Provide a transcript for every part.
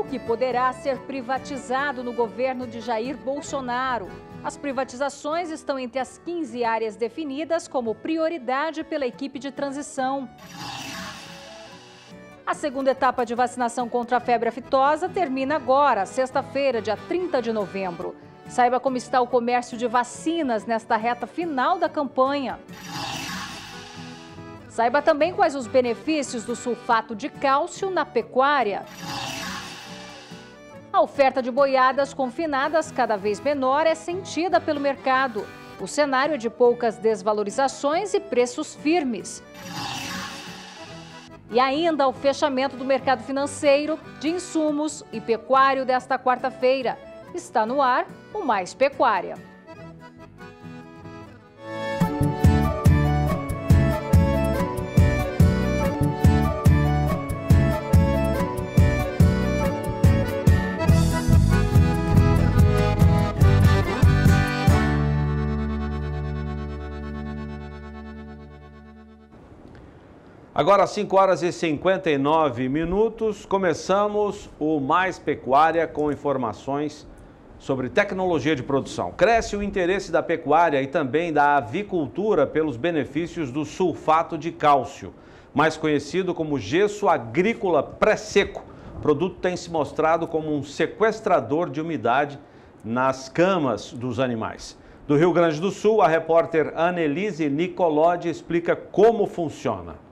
o que poderá ser privatizado no governo de Jair Bolsonaro. As privatizações estão entre as 15 áreas definidas como prioridade pela equipe de transição. A segunda etapa de vacinação contra a febre aftosa termina agora, sexta-feira, dia 30 de novembro. Saiba como está o comércio de vacinas nesta reta final da campanha. Saiba também quais os benefícios do sulfato de cálcio na pecuária. A oferta de boiadas confinadas cada vez menor é sentida pelo mercado. O cenário é de poucas desvalorizações e preços firmes. E ainda o fechamento do mercado financeiro, de insumos e pecuário desta quarta-feira. Está no ar o Mais Pecuária. Agora, 5 horas e 59 minutos, começamos o Mais Pecuária com informações sobre tecnologia de produção. Cresce o interesse da pecuária e também da avicultura pelos benefícios do sulfato de cálcio, mais conhecido como gesso agrícola pré-seco. O produto tem se mostrado como um sequestrador de umidade nas camas dos animais. Do Rio Grande do Sul, a repórter Annelise Nicolodi explica como funciona.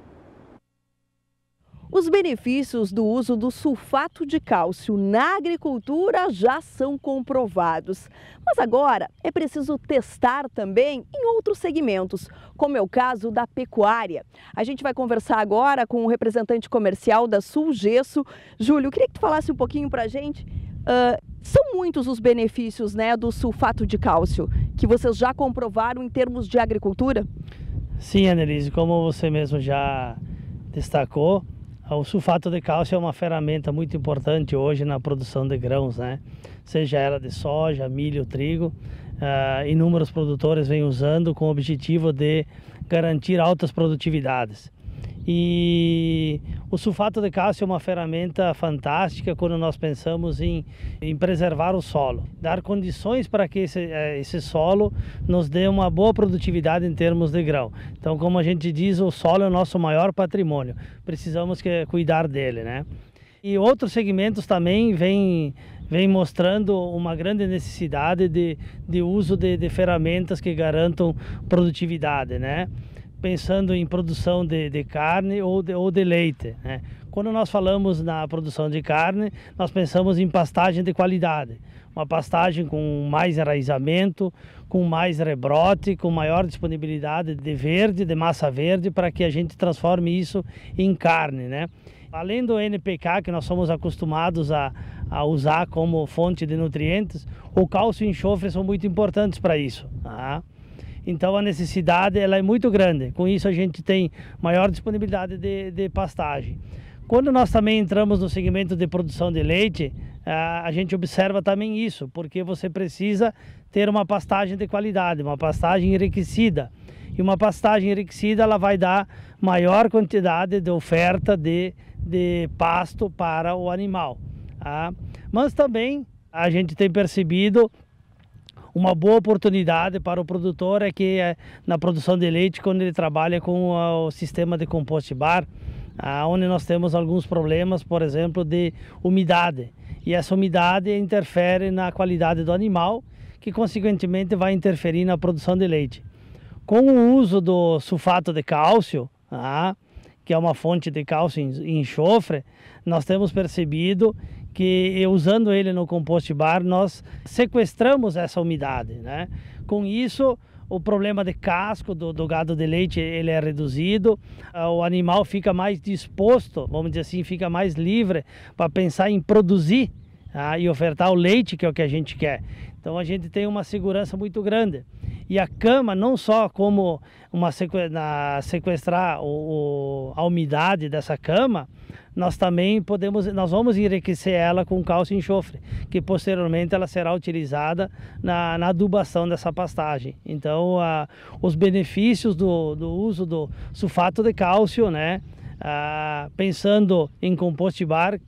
Os benefícios do uso do sulfato de cálcio na agricultura já são comprovados. Mas agora é preciso testar também em outros segmentos, como é o caso da pecuária. A gente vai conversar agora com o representante comercial da Sul Gesso. Júlio, queria que tu falasse um pouquinho para a gente. Uh, são muitos os benefícios né, do sulfato de cálcio que vocês já comprovaram em termos de agricultura? Sim, Annelise, como você mesmo já destacou, o sulfato de cálcio é uma ferramenta muito importante hoje na produção de grãos, né? Seja ela de soja, milho, trigo. Uh, inúmeros produtores vêm usando com o objetivo de garantir altas produtividades. E o sulfato de cálcio é uma ferramenta fantástica quando nós pensamos em, em preservar o solo, dar condições para que esse, eh, esse solo nos dê uma boa produtividade em termos de grão. Então, como a gente diz, o solo é o nosso maior patrimônio, precisamos que, cuidar dele, né? E outros segmentos também vêm vem mostrando uma grande necessidade de, de uso de, de ferramentas que garantam produtividade, né? Pensando em produção de, de carne ou de, ou de leite. Né? Quando nós falamos na produção de carne, nós pensamos em pastagem de qualidade. Uma pastagem com mais enraizamento, com mais rebrote, com maior disponibilidade de verde, de massa verde, para que a gente transforme isso em carne. Né? Além do NPK, que nós somos acostumados a, a usar como fonte de nutrientes, o cálcio e o enxofre são muito importantes para isso. Tá? Então a necessidade ela é muito grande. Com isso a gente tem maior disponibilidade de, de pastagem. Quando nós também entramos no segmento de produção de leite, a gente observa também isso, porque você precisa ter uma pastagem de qualidade, uma pastagem enriquecida. E uma pastagem enriquecida ela vai dar maior quantidade de oferta de, de pasto para o animal. Tá? Mas também a gente tem percebido uma boa oportunidade para o produtor é que é na produção de leite, quando ele trabalha com o sistema de compost bar, onde nós temos alguns problemas, por exemplo, de umidade. E essa umidade interfere na qualidade do animal, que consequentemente vai interferir na produção de leite. Com o uso do sulfato de cálcio, ah, que é uma fonte de cálcio em enxofre, nós temos percebido que usando ele no compost bar nós sequestramos essa umidade, né? Com isso o problema de casco do, do, gado de leite ele é reduzido, ah, o animal fica mais disposto, vamos dizer assim, fica mais livre para pensar em produzir ah, e ofertar o leite que é o que a gente quer. Então a gente tem uma segurança muito grande. E a cama não só como uma sequestrar o, o, a umidade dessa cama, nós também podemos, nós vamos enriquecer ela com cálcio e enxofre, que posteriormente ela será utilizada na, na adubação dessa pastagem. Então, a, os benefícios do, do uso do sulfato de cálcio, né, pensando em compost bar,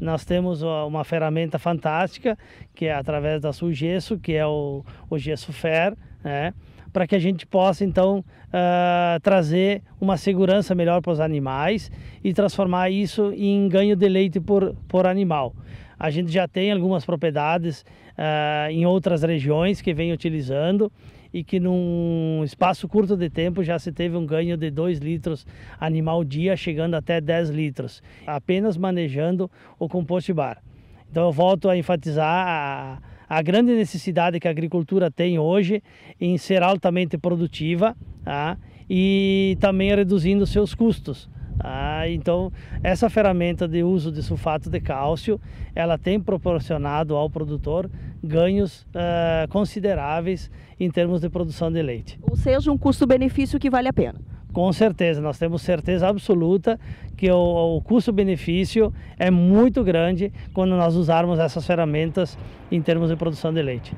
nós temos uma ferramenta fantástica, que é através da Sulgesso, que é o, o Gesso Fair, né? Para que a gente possa então uh, trazer uma segurança melhor para os animais e transformar isso em ganho de leite por, por animal. A gente já tem algumas propriedades uh, em outras regiões que vem utilizando e que num espaço curto de tempo já se teve um ganho de 2 litros animal dia, chegando até 10 litros, apenas manejando o compost bar. Então eu volto a enfatizar a, a grande necessidade que a agricultura tem hoje em ser altamente produtiva tá? e também reduzindo seus custos. Ah, então, essa ferramenta de uso de sulfato de cálcio, ela tem proporcionado ao produtor ganhos uh, consideráveis em termos de produção de leite. Ou seja, um custo-benefício que vale a pena. Com certeza, nós temos certeza absoluta que o, o custo-benefício é muito grande quando nós usarmos essas ferramentas em termos de produção de leite.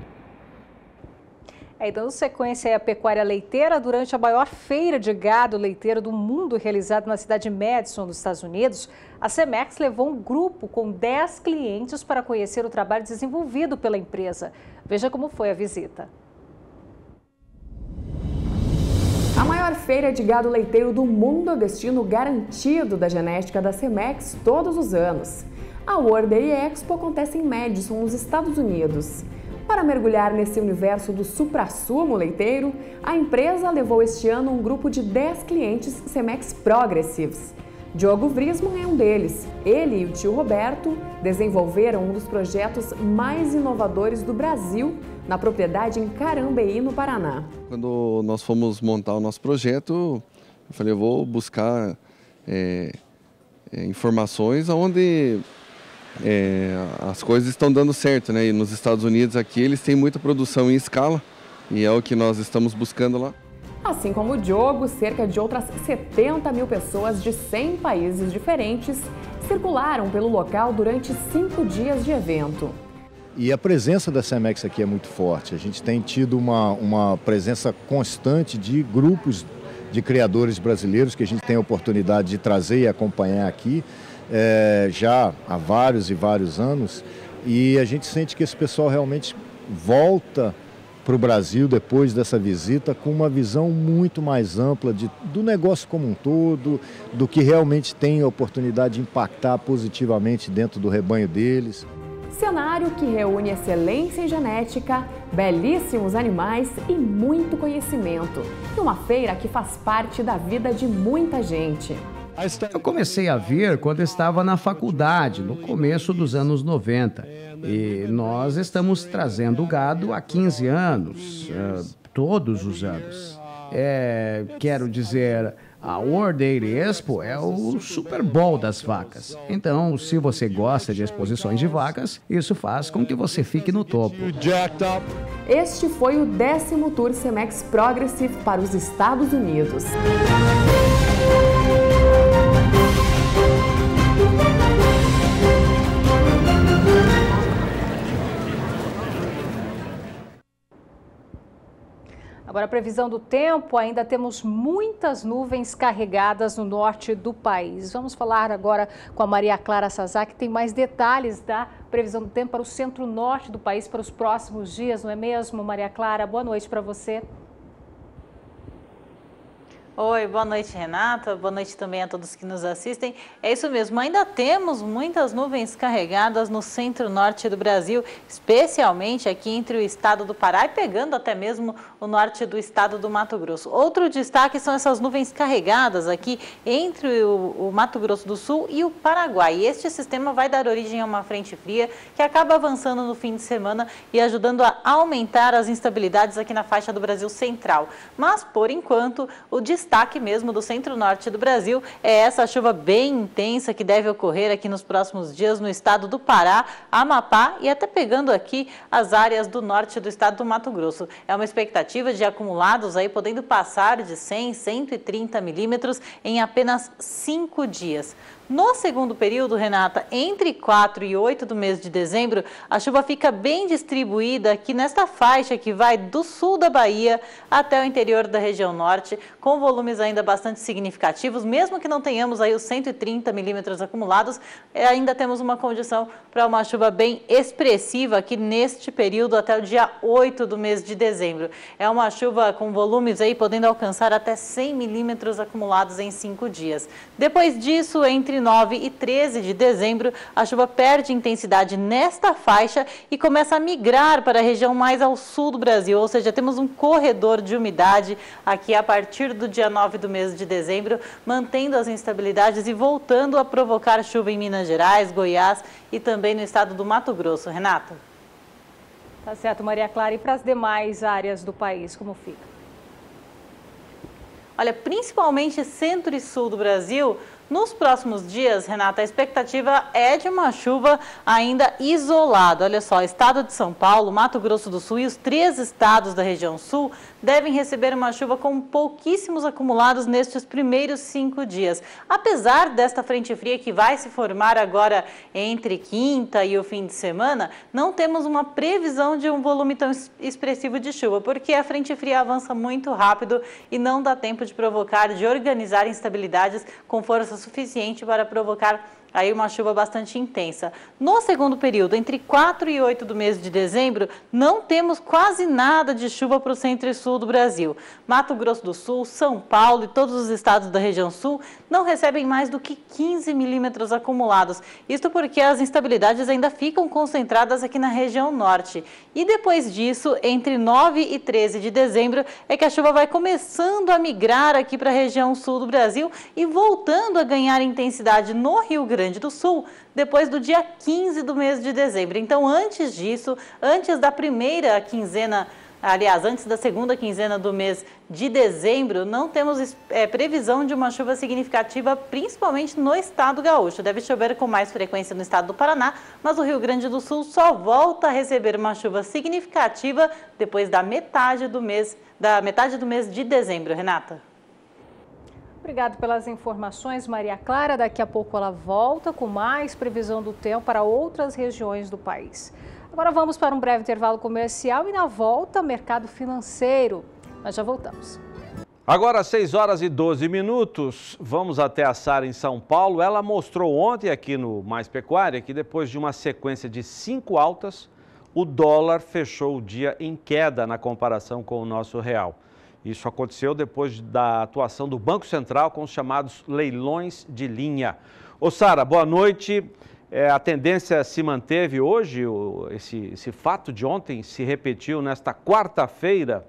É, dando sequência à pecuária leiteira, durante a maior feira de gado leiteiro do mundo realizada na cidade de Madison, nos Estados Unidos, a Cemex levou um grupo com 10 clientes para conhecer o trabalho desenvolvido pela empresa. Veja como foi a visita. Maior feira de gado leiteiro do mundo o destino garantido da genética da Cemex todos os anos. A World Dairy Expo acontece em Madison, nos Estados Unidos. Para mergulhar nesse universo do supra-sumo leiteiro, a empresa levou este ano um grupo de 10 clientes Cemex Progressives. Diogo Vrisman é um deles. Ele e o tio Roberto desenvolveram um dos projetos mais inovadores do Brasil na propriedade em Carambeí, no Paraná. Quando nós fomos montar o nosso projeto, eu falei, eu vou buscar é, é, informações onde é, as coisas estão dando certo, né? E nos Estados Unidos aqui eles têm muita produção em escala e é o que nós estamos buscando lá. Assim como o Diogo, cerca de outras 70 mil pessoas de 100 países diferentes circularam pelo local durante cinco dias de evento. E a presença da CEMEX aqui é muito forte. A gente tem tido uma, uma presença constante de grupos de criadores brasileiros que a gente tem a oportunidade de trazer e acompanhar aqui é, já há vários e vários anos. E a gente sente que esse pessoal realmente volta para o Brasil depois dessa visita com uma visão muito mais ampla de, do negócio como um todo, do que realmente tem a oportunidade de impactar positivamente dentro do rebanho deles. Cenário que reúne excelência em genética, belíssimos animais e muito conhecimento. Uma feira que faz parte da vida de muita gente. Eu comecei a vir quando estava na faculdade, no começo dos anos 90. E nós estamos trazendo gado há 15 anos, uh, todos os anos. É, quero dizer, a World Dairy Expo é o Super Bowl das vacas. Então, se você gosta de exposições de vacas, isso faz com que você fique no topo. Este foi o décimo Tour Cemex Progressive para os Estados Unidos. Agora, a previsão do tempo, ainda temos muitas nuvens carregadas no norte do país. Vamos falar agora com a Maria Clara Sazá, que tem mais detalhes da previsão do tempo para o centro-norte do país para os próximos dias, não é mesmo, Maria Clara? Boa noite para você. Oi, boa noite, Renata. Boa noite também a todos que nos assistem. É isso mesmo, ainda temos muitas nuvens carregadas no centro-norte do Brasil, especialmente aqui entre o estado do Pará e pegando até mesmo o norte do estado do Mato Grosso. Outro destaque são essas nuvens carregadas aqui entre o, o Mato Grosso do Sul e o Paraguai. E este sistema vai dar origem a uma frente fria que acaba avançando no fim de semana e ajudando a aumentar as instabilidades aqui na faixa do Brasil Central. Mas, por enquanto, o destaque destaque mesmo do centro-norte do Brasil é essa chuva bem intensa que deve ocorrer aqui nos próximos dias no estado do Pará, Amapá e até pegando aqui as áreas do norte do estado do Mato Grosso. É uma expectativa de acumulados aí podendo passar de 100, 130 milímetros em apenas cinco dias. No segundo período, Renata, entre 4 e 8 do mês de dezembro, a chuva fica bem distribuída aqui nesta faixa que vai do sul da Bahia até o interior da região norte, com volume volumes ainda bastante significativos, mesmo que não tenhamos aí os 130 milímetros acumulados, é, ainda temos uma condição para uma chuva bem expressiva aqui neste período até o dia 8 do mês de dezembro. É uma chuva com volumes aí podendo alcançar até 100 milímetros acumulados em cinco dias. Depois disso, entre 9 e 13 de dezembro, a chuva perde intensidade nesta faixa e começa a migrar para a região mais ao sul do Brasil, ou seja, temos um corredor de umidade aqui a partir do dia 9 do mês de dezembro, mantendo as instabilidades e voltando a provocar chuva em Minas Gerais, Goiás e também no estado do Mato Grosso. Renata? Tá certo, Maria Clara. E para as demais áreas do país, como fica? Olha, principalmente centro e sul do Brasil, nos próximos dias, Renata, a expectativa é de uma chuva ainda isolada. Olha só, estado de São Paulo, Mato Grosso do Sul e os três estados da região sul devem receber uma chuva com pouquíssimos acumulados nestes primeiros cinco dias. Apesar desta frente fria que vai se formar agora entre quinta e o fim de semana, não temos uma previsão de um volume tão expressivo de chuva, porque a frente fria avança muito rápido e não dá tempo de provocar, de organizar instabilidades com força suficiente para provocar aí uma chuva bastante intensa. No segundo período, entre 4 e 8 do mês de dezembro, não temos quase nada de chuva para o centro e sul do Brasil. Mato Grosso do Sul, São Paulo e todos os estados da região sul não recebem mais do que 15 milímetros acumulados. Isto porque as instabilidades ainda ficam concentradas aqui na região norte. E depois disso, entre 9 e 13 de dezembro, é que a chuva vai começando a migrar aqui para a região sul do Brasil e voltando a ganhar intensidade no Rio Grande Grande do Sul, depois do dia 15 do mês de dezembro. Então, antes disso, antes da primeira quinzena, aliás, antes da segunda quinzena do mês de dezembro, não temos é, previsão de uma chuva significativa, principalmente no estado gaúcho. Deve chover com mais frequência no estado do Paraná, mas o Rio Grande do Sul só volta a receber uma chuva significativa depois da metade do mês, da metade do mês de dezembro. Renata. Obrigado pelas informações, Maria Clara. Daqui a pouco ela volta com mais previsão do tempo para outras regiões do país. Agora vamos para um breve intervalo comercial e na volta, mercado financeiro. Nós já voltamos. Agora, 6 horas e 12 minutos, vamos até a Sara em São Paulo. Ela mostrou ontem aqui no Mais Pecuária que depois de uma sequência de cinco altas, o dólar fechou o dia em queda na comparação com o nosso real. Isso aconteceu depois da atuação do Banco Central com os chamados leilões de linha. Ô Sara, boa noite. É, a tendência se manteve hoje, esse, esse fato de ontem se repetiu nesta quarta-feira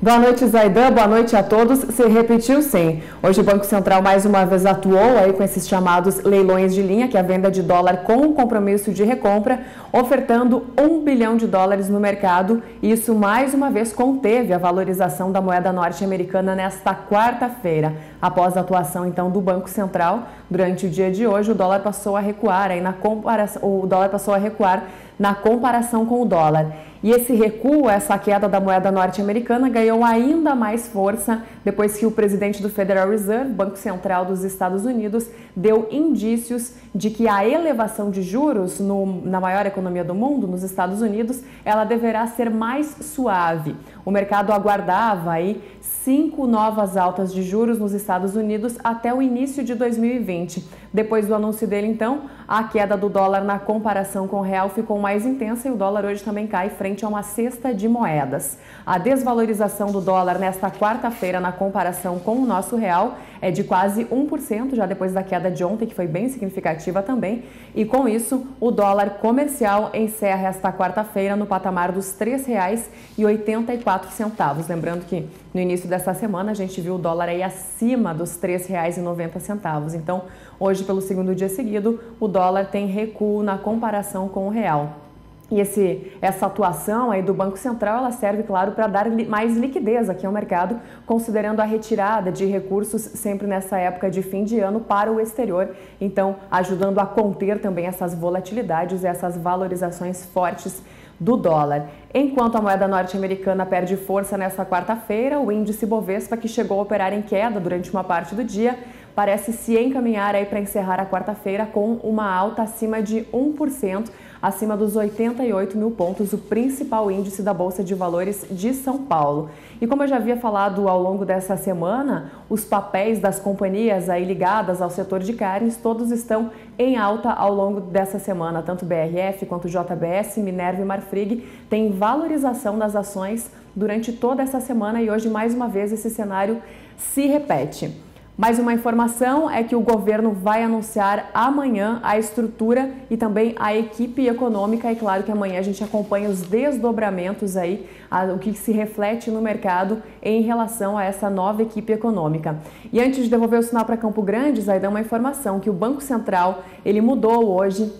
Boa noite, Zaidan. Boa noite a todos. Se repetiu sim. Hoje o Banco Central mais uma vez atuou aí com esses chamados leilões de linha, que é a venda de dólar com compromisso de recompra, ofertando um bilhão de dólares no mercado. Isso mais uma vez conteve a valorização da moeda norte-americana nesta quarta-feira. Após a atuação então do Banco Central, durante o dia de hoje, o dólar passou a recuar aí na comparação, o dólar passou a recuar na comparação com o dólar. E esse recuo, essa queda da moeda norte-americana, ganhou ainda mais força depois que o presidente do Federal Reserve, Banco Central dos Estados Unidos, deu indícios de que a elevação de juros no, na maior economia do mundo, nos Estados Unidos, ela deverá ser mais suave. O mercado aguardava aí cinco novas altas de juros nos Estados Unidos até o início de 2020. Depois do anúncio dele, então, a queda do dólar na comparação com o real ficou mais intensa e o dólar hoje também cai frente a uma cesta de moedas. A desvalorização do dólar nesta quarta-feira na comparação com o nosso real é de quase 1%, já depois da queda de ontem, que foi bem significativa também. E com isso, o dólar comercial encerra esta quarta-feira no patamar dos R$ 3,84. Lembrando que no início dessa semana a gente viu o dólar aí acima dos R$ 3,90. Então, hoje, pelo segundo dia seguido, o dólar tem recuo na comparação com o real. E esse, essa atuação aí do Banco Central ela serve, claro, para dar mais liquidez aqui ao mercado, considerando a retirada de recursos sempre nessa época de fim de ano para o exterior, então ajudando a conter também essas volatilidades e essas valorizações fortes do dólar. Enquanto a moeda norte-americana perde força nessa quarta-feira, o índice Bovespa, que chegou a operar em queda durante uma parte do dia, parece se encaminhar aí para encerrar a quarta-feira com uma alta acima de 1%, acima dos 88 mil pontos, o principal índice da Bolsa de Valores de São Paulo. E como eu já havia falado ao longo dessa semana, os papéis das companhias aí ligadas ao setor de carnes todos estão em alta ao longo dessa semana. Tanto BRF quanto JBS, Minerva e Marfrig têm valorização das ações durante toda essa semana e hoje mais uma vez esse cenário se repete. Mais uma informação é que o governo vai anunciar amanhã a estrutura e também a equipe econômica. E claro que amanhã a gente acompanha os desdobramentos aí, o que se reflete no mercado em relação a essa nova equipe econômica. E antes de devolver o sinal para Campo Grande, dá uma informação que o Banco Central ele mudou hoje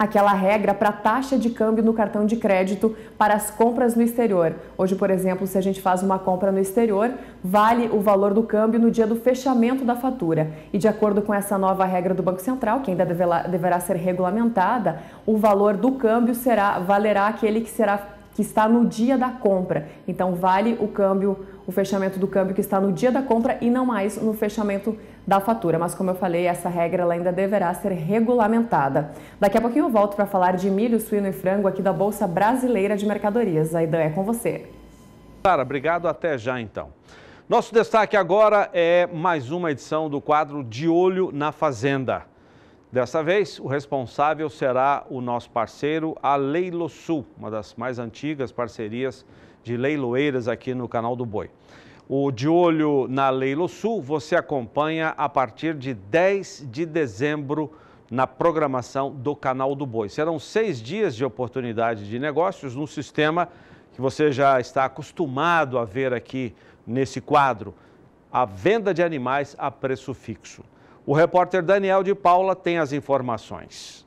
aquela regra para taxa de câmbio no cartão de crédito para as compras no exterior. Hoje, por exemplo, se a gente faz uma compra no exterior, vale o valor do câmbio no dia do fechamento da fatura. E de acordo com essa nova regra do Banco Central, que ainda deverá, deverá ser regulamentada, o valor do câmbio será valerá aquele que será que está no dia da compra. Então vale o câmbio, o fechamento do câmbio que está no dia da compra e não mais no fechamento da fatura. Mas como eu falei, essa regra ainda deverá ser regulamentada. Daqui a pouquinho eu volto para falar de milho, suíno e frango aqui da Bolsa Brasileira de Mercadorias. Aidan, é com você. Clara, obrigado. Até já então. Nosso destaque agora é mais uma edição do quadro De Olho na Fazenda. Dessa vez, o responsável será o nosso parceiro, a Leilo Sul, uma das mais antigas parcerias de leiloeiras aqui no canal do Boi. O De Olho na Leilo Sul você acompanha a partir de 10 de dezembro na programação do canal do Boi. Serão seis dias de oportunidade de negócios no sistema que você já está acostumado a ver aqui nesse quadro, a venda de animais a preço fixo. O repórter Daniel de Paula tem as informações.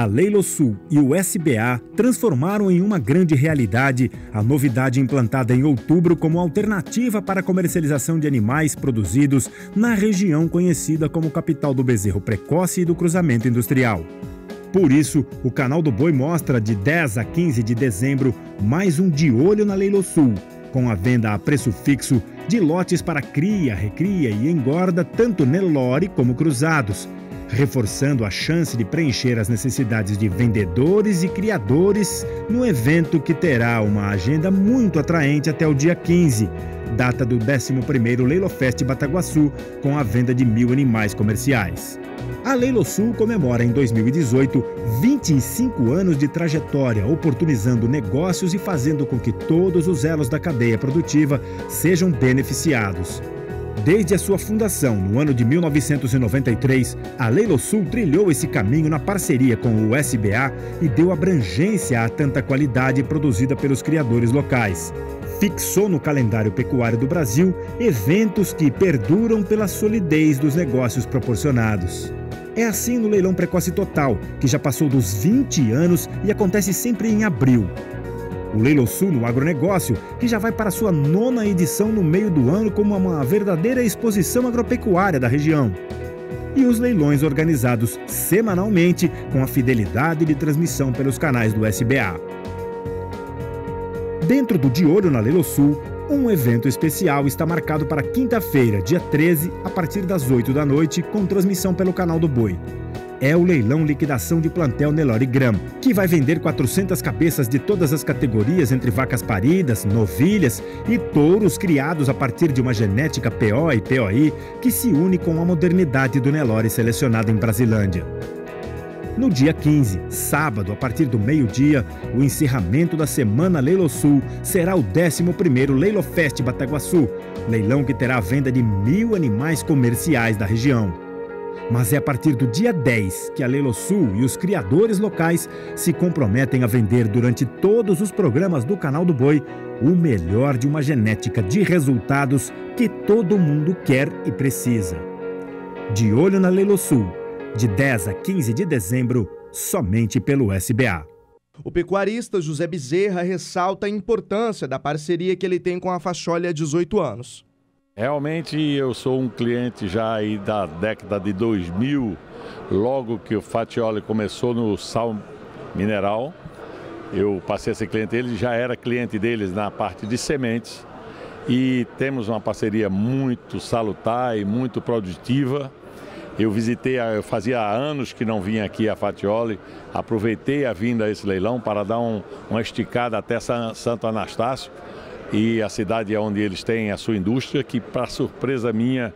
A Leilo Sul e o SBA transformaram em uma grande realidade a novidade implantada em outubro como alternativa para a comercialização de animais produzidos na região conhecida como capital do bezerro precoce e do cruzamento industrial. Por isso, o canal do Boi mostra de 10 a 15 de dezembro mais um de olho na Leilo Sul, com a venda a preço fixo de lotes para cria, recria e engorda tanto Nelore como cruzados, reforçando a chance de preencher as necessidades de vendedores e criadores no evento que terá uma agenda muito atraente até o dia 15, data do 11º Leilofest Bataguaçu, com a venda de mil animais comerciais. A Leilo Sul comemora em 2018 25 anos de trajetória, oportunizando negócios e fazendo com que todos os elos da cadeia produtiva sejam beneficiados. Desde a sua fundação, no ano de 1993, a Leilo Sul trilhou esse caminho na parceria com o SBA e deu abrangência a tanta qualidade produzida pelos criadores locais. Fixou no calendário pecuário do Brasil eventos que perduram pela solidez dos negócios proporcionados. É assim no leilão precoce total, que já passou dos 20 anos e acontece sempre em abril. O Leilão Sul no agronegócio, que já vai para sua nona edição no meio do ano como uma verdadeira exposição agropecuária da região. E os leilões organizados semanalmente com a fidelidade de transmissão pelos canais do SBA. Dentro do De Olho na Leilo Sul, um evento especial está marcado para quinta-feira, dia 13, a partir das 8 da noite, com transmissão pelo canal do Boi. É o leilão liquidação de plantel Nelore Gram, que vai vender 400 cabeças de todas as categorias entre vacas paridas, novilhas e touros criados a partir de uma genética PO e POI que se une com a modernidade do Nelore selecionado em Brasilândia. No dia 15, sábado, a partir do meio-dia, o encerramento da Semana Leilo Sul será o 11º Leilo Fest Bataguaçu, leilão que terá a venda de mil animais comerciais da região. Mas é a partir do dia 10 que a Leilo Sul e os criadores locais se comprometem a vender durante todos os programas do Canal do Boi o melhor de uma genética de resultados que todo mundo quer e precisa. De olho na Leilo Sul, de 10 a 15 de dezembro, somente pelo SBA. O pecuarista José Bezerra ressalta a importância da parceria que ele tem com a Facholi há 18 anos. Realmente eu sou um cliente já aí da década de 2000, logo que o Fatioli começou no sal mineral. Eu passei a ser cliente deles, já era cliente deles na parte de sementes. e temos uma parceria muito salutar e muito produtiva. Eu visitei, eu fazia anos que não vinha aqui a Fatioli, aproveitei a vinda a esse leilão para dar um, uma esticada até Santo Anastácio e a cidade onde eles têm a sua indústria, que para surpresa minha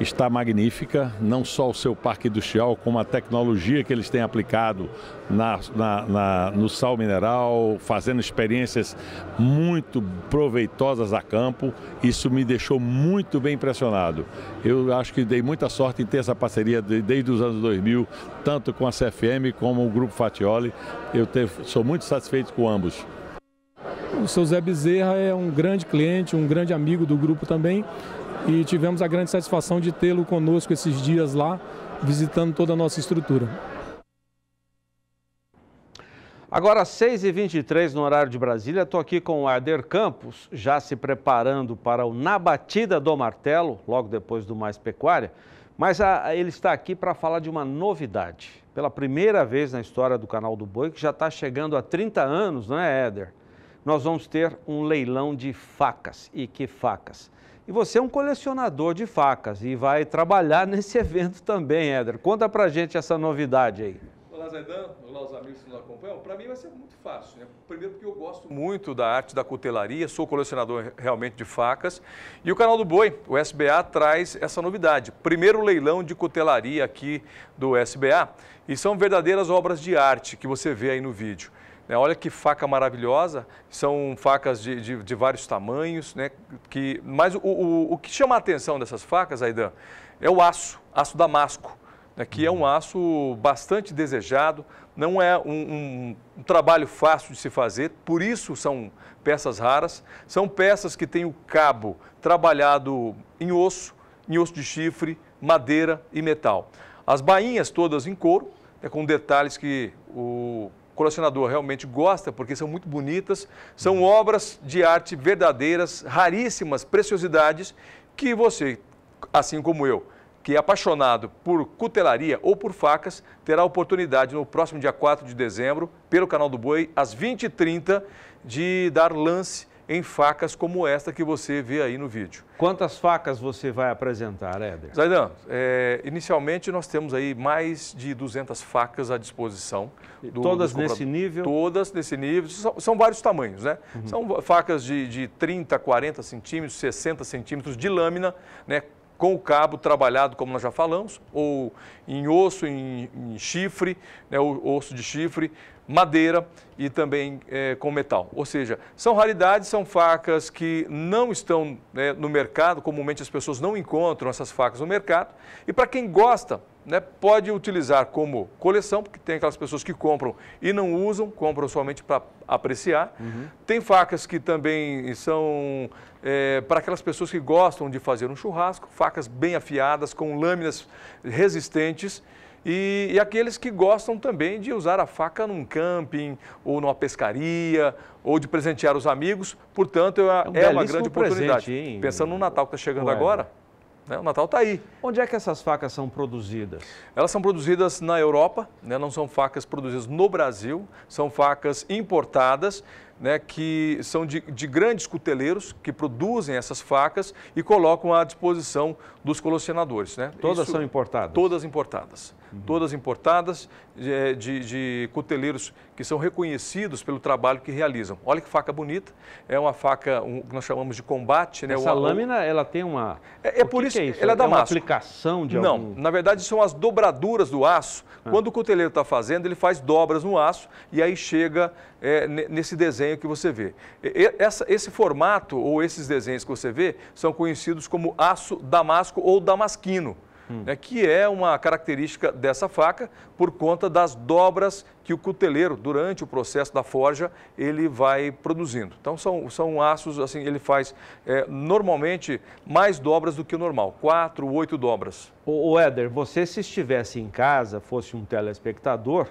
está magnífica, não só o seu parque industrial, como a tecnologia que eles têm aplicado na, na, na, no sal mineral, fazendo experiências muito proveitosas a campo. Isso me deixou muito bem impressionado. Eu acho que dei muita sorte em ter essa parceria desde os anos 2000, tanto com a CFM como o Grupo Fatioli. Eu sou muito satisfeito com ambos. O seu Zé Bezerra é um grande cliente, um grande amigo do grupo também e tivemos a grande satisfação de tê-lo conosco esses dias lá, visitando toda a nossa estrutura. Agora, 6h23 no horário de Brasília, estou aqui com o Arder Campos, já se preparando para o Na Batida do Martelo, logo depois do Mais Pecuária. Mas a, ah, ele está aqui para falar de uma novidade. Pela primeira vez na história do canal do Boi, que já está chegando a 30 anos, não é, Éder? Nós vamos ter um leilão de facas. E que facas? E você é um colecionador de facas e vai trabalhar nesse evento também, Éder. Conta pra gente essa novidade aí. Olá, Zaidan. Olá, os amigos que nos acompanham. Para mim vai ser muito fácil, né? Primeiro porque eu gosto muito da arte da cutelaria, sou colecionador realmente de facas. E o canal do Boi, o SBA, traz essa novidade. Primeiro leilão de cutelaria aqui do SBA. E são verdadeiras obras de arte que você vê aí no vídeo. Né? Olha que faca maravilhosa, são facas de, de, de vários tamanhos, né? que, mas o, o, o, que chama a atenção dessas facas, Aidan, é o aço, aço damasco, né? que é um aço bastante desejado, não é um, um, um trabalho fácil de se fazer, por isso são peças raras, são peças que têm o cabo trabalhado em osso, em osso de chifre, madeira e metal. As bainhas todas em couro, né, com detalhes que o colecionador realmente gosta, porque são muito bonitas, são obras de arte verdadeiras, raríssimas, preciosidades, que você, assim como eu, que é apaixonado por cutelaria ou por facas, terá a oportunidade no próximo dia 4 de dezembro, pelo canal do Boi, às 20h30, de dar lance em facas como esta que você vê aí no vídeo. Quantas facas você vai apresentar, Éder? Zaidan, é, inicialmente nós temos aí mais de 200 facas à disposição. Do, todas nesse nível? Todas nesse nível. São, são vários tamanhos, né? Uhum. São facas de, de 30, 40 centímetros, 60 centímetros de lâmina, né? com o cabo trabalhado, como nós já falamos, ou em osso, em, em chifre, né, o osso de chifre, madeira e também é, com metal. Ou seja, são raridades, são facas que não estão né, no mercado, comumente as pessoas não encontram essas facas no mercado. E para quem gosta, né, pode utilizar como coleção, porque tem aquelas pessoas que compram e não usam, compram somente para apreciar. Uhum. Tem facas que também são é, para aquelas pessoas que gostam de fazer um churrasco, facas bem afiadas, com lâminas resistentes e, e, aqueles que gostam também de usar a faca num camping ou numa pescaria ou de presentear os amigos. Portanto, é, é, um é uma grande oportunidade. Presente, Pensando no Natal que está chegando Ué. agora, né, o Natal está aí. Onde é que essas facas são produzidas? Elas são produzidas na Europa, né, não são facas produzidas no Brasil, são facas importadas né, que são de, de, grandes cuteleiros que produzem essas facas e colocam à disposição dos colecionadores. Né? Todas Isso, são importadas? Todas importadas. Uhum. Todas importadas de, de, de, cuteleiros que são reconhecidos pelo trabalho que realizam. Olha que faca bonita. É uma faca um, que nós chamamos de combate. Né? Essa o, lâmina, ela tem uma... É, é por isso que é isso? Ela é, é uma aplicação de Não, algum... na verdade são as dobraduras do aço. Ah. Quando o cuteleiro está fazendo, ele faz dobras no aço e aí chega é, nesse desenho que você vê. Essa, esse formato ou esses desenhos que você vê são conhecidos como aço damasco ou damasquino. Hum. Né, que é uma característica dessa faca por conta das dobras que o cuteleiro, durante o processo da forja, ele vai produzindo. Então, são, são aços, assim, ele faz é, normalmente mais dobras do que o normal, quatro, oito dobras. O, o Éder, você se estivesse em casa, fosse um telespectador,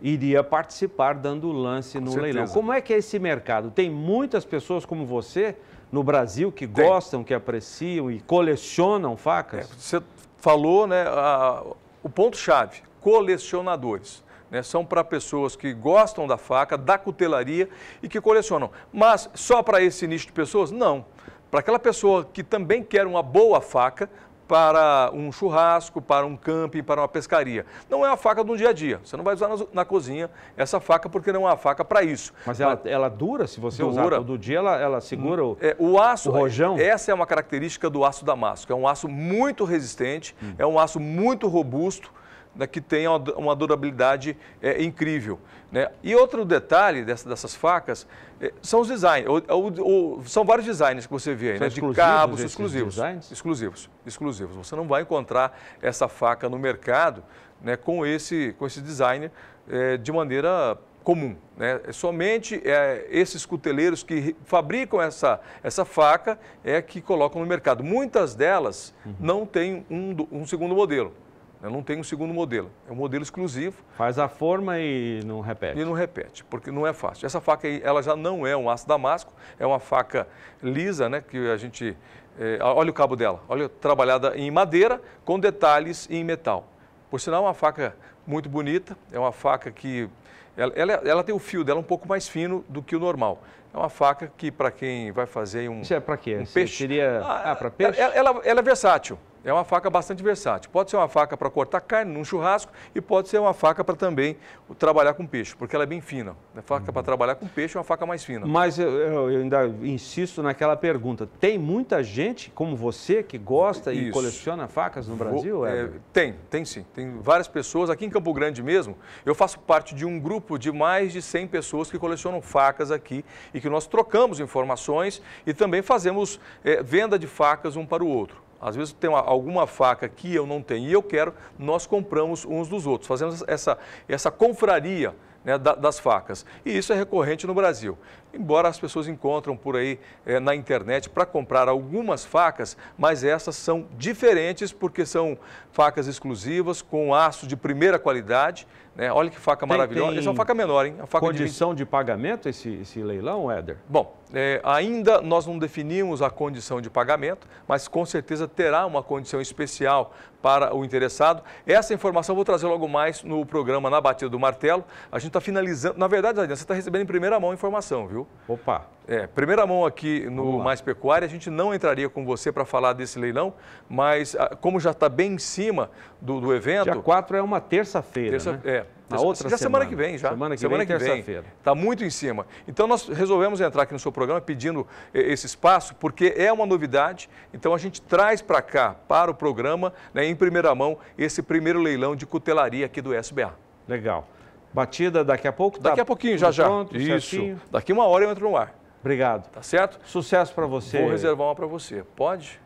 iria participar dando lance no leilão. Como é que é esse mercado? Tem muitas pessoas como você no Brasil que Tem. gostam, que apreciam e colecionam facas? É, você falou né, a, o ponto-chave, colecionadores. Né, são para pessoas que gostam da faca, da cutelaria e que colecionam. Mas só para esse nicho de pessoas? Não. para aquela pessoa que também quer uma boa faca, para um churrasco, para um camping, para uma pescaria. Não é a faca do dia a dia. Você não vai usar na, na cozinha essa faca porque não é uma faca para isso. Mas ela, ela dura? Se você dura. usar todo dia, ela, ela segura o, é, o aço. O rojão? Essa é uma característica do aço damasco. É um aço muito resistente, hum. é um aço muito robusto né, que tem uma durabilidade é, incrível. Né? E outro detalhe dessa, dessas facas é, são os designs. Ou, ou, ou, são vários designs que você vê aí, né? de cabos exclusivos. Designs? Exclusivos, exclusivos. Você não vai encontrar essa faca no mercado né, com, esse, com esse design é, de maneira comum. Né? É somente é, esses cuteleiros que fabricam essa, essa faca é que colocam no mercado. Muitas delas uhum. não têm um, um segundo modelo. Eu não tenho um segundo modelo. É um modelo exclusivo. Faz a forma e não repete. E não repete, porque não é fácil. Essa faca aí, ela já não é um aço damasco, é uma faca lisa, né? Que a gente. É, olha o cabo dela. Olha, trabalhada em madeira com detalhes em metal. Por sinal, é uma faca muito bonita. É uma faca que. Ela, ela, ela tem o fio dela um pouco mais fino do que o normal. É uma faca que, para quem vai fazer um. Isso é para quê? Um peixe. Seria. Ah, ah para peixe? Ela, ela, ela é versátil. É uma faca bastante versátil. Pode ser uma faca para cortar carne num churrasco e pode ser uma faca para também trabalhar com peixe, porque ela é bem fina. A faca uhum. para trabalhar com peixe é uma faca mais fina. Mas eu, eu, ainda insisto naquela pergunta. Tem muita gente como você que gosta Isso. e coleciona facas no Brasil? Vou, é, tem, tem sim. Tem várias pessoas. Aqui em Campo Grande mesmo, eu faço parte de um grupo de mais de 100 pessoas que colecionam facas aqui e que nós trocamos informações e também fazemos é, venda de facas um para o outro. Às vezes tem uma, alguma faca que eu não tenho e eu quero, nós compramos uns dos outros. Fazemos essa, essa confraria né, das facas. E isso é recorrente no Brasil. Embora as pessoas encontram por aí é, na internet para comprar algumas facas, mas essas são diferentes porque são facas exclusivas, com aço de primeira qualidade. Né? Olha que faca tem, maravilhosa. Tem Essa é uma faca menor, hein? faca condição de, 20... de, pagamento esse, esse leilão, Éder? Bom, é, ainda nós não definimos a condição de pagamento, mas com certeza terá uma condição especial para o interessado. Essa informação eu vou trazer logo mais no programa Na Batida do Martelo. A gente está finalizando. Na verdade, Adriano, você está recebendo em primeira mão a informação, viu? Opa! É, primeira mão aqui no Mais Pecuária, a gente não entraria com você para falar desse leilão, mas ah, como já está bem em cima do, do evento... Dia 4 é uma terça-feira, terça, né? É, a outra já semana. semana que vem, já. Semana que semana vem, terça-feira. Está muito em cima. Então, nós resolvemos entrar aqui no seu programa pedindo esse espaço, porque é uma novidade. Então, a gente traz para cá, para o programa, né, em primeira mão, esse primeiro leilão de cutelaria aqui do SBA. Legal. Batida daqui a pouco? Daqui tá a pouquinho, já já. Pronto, Isso. Certinho. Daqui uma hora eu entro no ar. Obrigado. Tá certo? Sucesso para você. Vou reservar uma para você. Pode?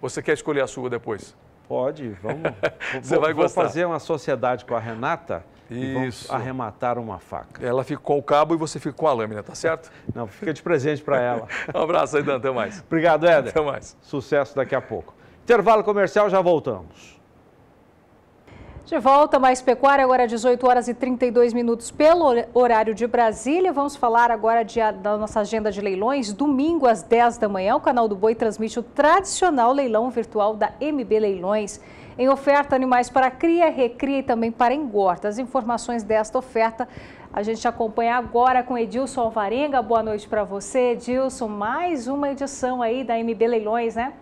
Você quer escolher a sua depois? Pode, vamos. você vou, vai gostar. Vou fazer uma sociedade com a Renata e vamos arrematar uma faca. Ela fica com o cabo e você fica com a lâmina, tá certo? Não, fica de presente para ela. um abraço aí, Dan. Até mais. Obrigado, Éder. Até mais. Sucesso daqui a pouco. Intervalo comercial, já voltamos. De volta, mais pecuária, agora 18 horas e 32 minutos pelo horário de Brasília. Vamos falar agora de, da nossa agenda de leilões. Domingo, às 10 da manhã, o canal do Boi transmite o tradicional leilão virtual da MB Leilões. Em oferta, animais para cria, recria e também para engorda. As informações desta oferta a gente acompanha agora com Edilson Alvarenga. Boa noite para você, Edilson. Mais uma edição aí da MB Leilões, né?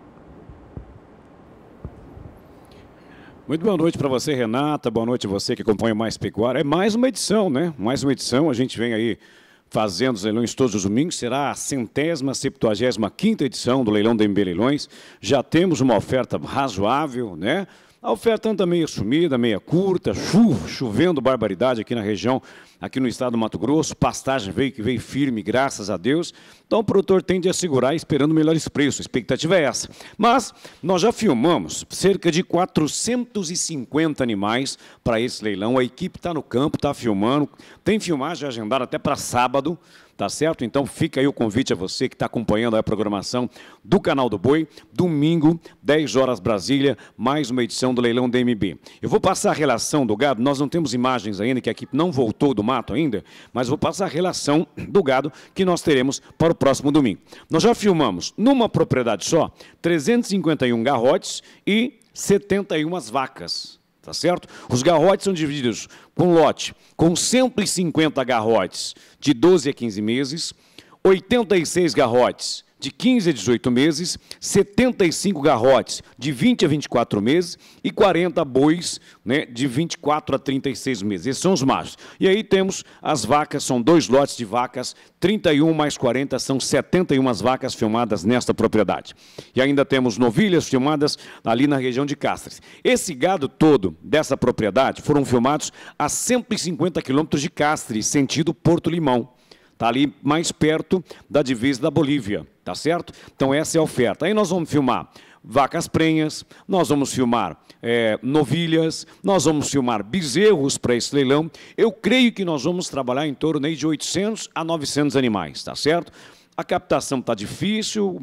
Muito boa noite para você, Renata. Boa noite a você que acompanha Mais Pecuária. É mais uma edição, né? Mais uma edição. A gente vem aí fazendo os leilões todos os domingos. Será a centésima, septuagésima quinta edição do leilão da MB Leilões. Já temos uma oferta razoável, né? A oferta anda meio sumida, meia curta, chuva, chovendo barbaridade aqui na região, aqui no estado do Mato Grosso, pastagem veio que veio firme, graças a Deus. Então o produtor tende a segurar esperando melhores preços, a expectativa é essa. Mas nós já filmamos cerca de 450 animais para esse leilão, a equipe está no campo, está filmando, tem filmagem agendada até para sábado, tá certo? Então fica aí o convite a você que está acompanhando a programação do canal do Boi, domingo, 10 horas Brasília, mais uma edição do leilão DMB. Eu vou passar a relação do gado, nós não temos imagens ainda, que a equipe não voltou do mato ainda, mas vou passar a relação do gado que nós teremos para o próximo domingo. Nós já filmamos numa propriedade só 351 garrotes e 71 vacas tá certo? Os garrotes são divididos com lote com 150 garrotes de 12 a 15 meses, 86 garrotes de 15 a 18 meses, 75 garrotes de 20 a 24 meses e 40 bois né, de 24 a 36 meses. Esses são os machos. E aí temos as vacas, são dois lotes de vacas, 31 mais 40 são 71 vacas filmadas nesta propriedade. E ainda temos novilhas filmadas ali na região de Castres. Esse gado todo dessa propriedade foram filmados a 150 quilômetros de Castres, sentido Porto Limão. Está ali mais perto da divisa da Bolívia, tá certo? Então essa é a oferta. Aí nós vamos filmar vacas prenhas, nós vamos filmar é, novilhas, nós vamos filmar bezerros para esse leilão. Eu creio que nós vamos trabalhar em torno de 800 a 900 animais, tá certo? A captação está difícil,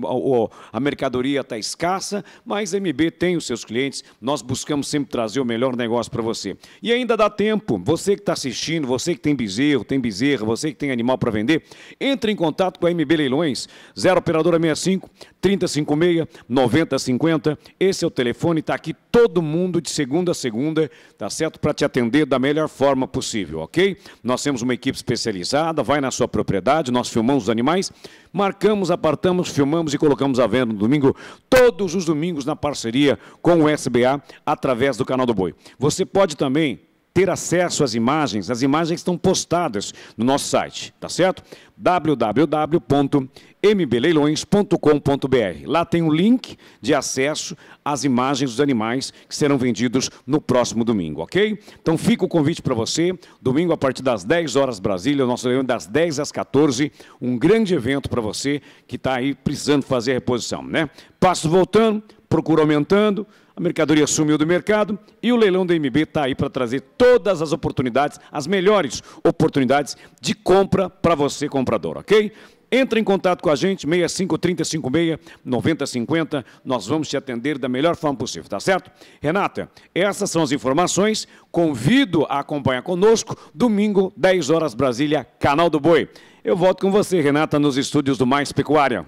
a mercadoria está escassa, mas a MB tem os seus clientes, nós buscamos sempre trazer o melhor negócio para você. E ainda dá tempo, você que está assistindo, você que tem bezerro, tem bezerra, você que tem animal para vender, entre em contato com a MB Leilões, 0 Operadora 65 3056 9050. Esse é o telefone, está aqui todo mundo de segunda a segunda, tá certo? Para te atender da melhor forma possível, ok? Nós temos uma equipe especializada, vai na sua propriedade, nós filmamos os animais, marcamos, apartamos, filmamos e colocamos à venda no domingo, todos os domingos na parceria com o SBA, através do canal do Boi. Você pode também ter acesso às imagens, as imagens estão postadas no nosso site, tá certo? www.mbleilões.com.br. Lá tem um link de acesso às imagens dos animais que serão vendidos no próximo domingo, ok? Então fica o convite para você, domingo a partir das 10 horas Brasília, o nosso leilão das 10 às 14, um grande evento para você que está aí precisando fazer a reposição, né? Passo voltando, procura aumentando, a mercadoria sumiu do mercado e o leilão da MB está aí para trazer todas as oportunidades, as melhores oportunidades de compra para você, comprador, ok? Entre em contato com a gente, 65 3056 9050. Nós vamos te atender da melhor forma possível, tá certo? Renata, essas são as informações. Convido a acompanhar conosco, domingo, 10 horas, Brasília, Canal do Boi. Eu volto com você, Renata, nos estúdios do Mais Pecuária.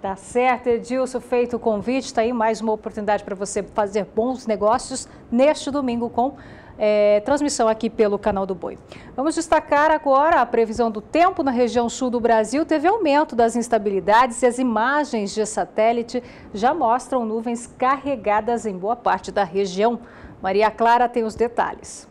Tá certo, Edilson, feito o convite, está aí mais uma oportunidade para você fazer bons negócios neste domingo com é, transmissão aqui pelo canal do Boi. Vamos destacar agora a previsão do tempo na região sul do Brasil. Teve aumento das instabilidades e as imagens de satélite já mostram nuvens carregadas em boa parte da região. Maria Clara tem os detalhes.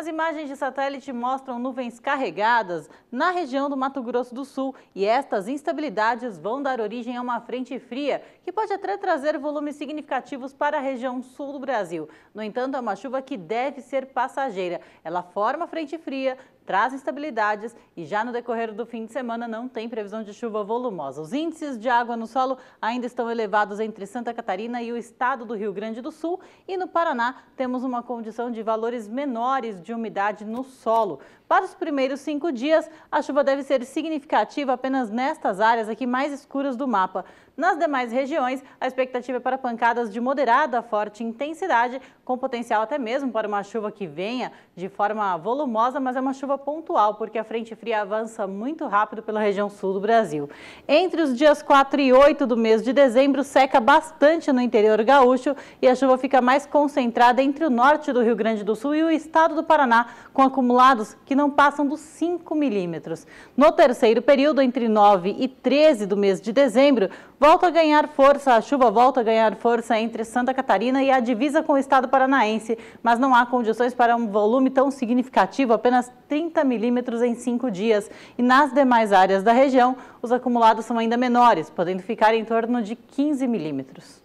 As imagens de satélite mostram nuvens carregadas na região do Mato Grosso do Sul e estas instabilidades vão dar origem a uma frente fria que pode até trazer volumes significativos para a região sul do Brasil. No entanto, é uma chuva que deve ser passageira. Ela forma frente fria, traz instabilidades e já no decorrer do fim de semana não tem previsão de chuva volumosa. Os índices de água no solo ainda estão elevados entre Santa Catarina e o estado do Rio Grande do Sul e no Paraná temos uma condição de valores menores de umidade no solo. Para os primeiros cinco dias, a chuva deve ser significativa apenas nestas áreas aqui mais escuras do mapa. Nas demais regiões, a expectativa é para pancadas de moderada a forte intensidade, com potencial até mesmo para uma chuva que venha de forma volumosa, mas é uma chuva pontual, porque a frente fria avança muito rápido pela região sul do Brasil. Entre os dias 4 e 8 do mês de dezembro, seca bastante no interior gaúcho e a chuva fica mais concentrada entre o norte do Rio Grande do Sul e o estado do Paraná, com acumulados que passam dos 5 milímetros. No terceiro período, entre 9 e 13 do mês de dezembro, volta a ganhar força, a chuva volta a ganhar força entre Santa Catarina e a divisa com o estado paranaense, mas não há condições para um volume tão significativo, apenas 30 milímetros em cinco dias. E nas demais áreas da região, os acumulados são ainda menores, podendo ficar em torno de 15 milímetros.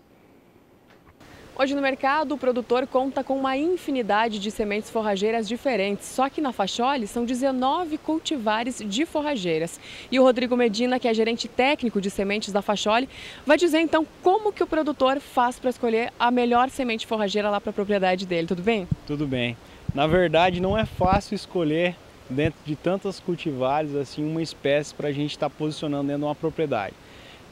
Hoje no mercado, o produtor conta com uma infinidade de sementes forrageiras diferentes. Só que na Facholi são 19 cultivares de forrageiras. E o Rodrigo Medina, que é gerente técnico de sementes da Facholi, vai dizer então como que o produtor faz para escolher a melhor semente forrageira lá para a propriedade dele. Tudo bem? Tudo bem. Na verdade, não é fácil escolher dentro de tantas cultivares assim uma espécie para a gente estar tá posicionando dentro de uma propriedade.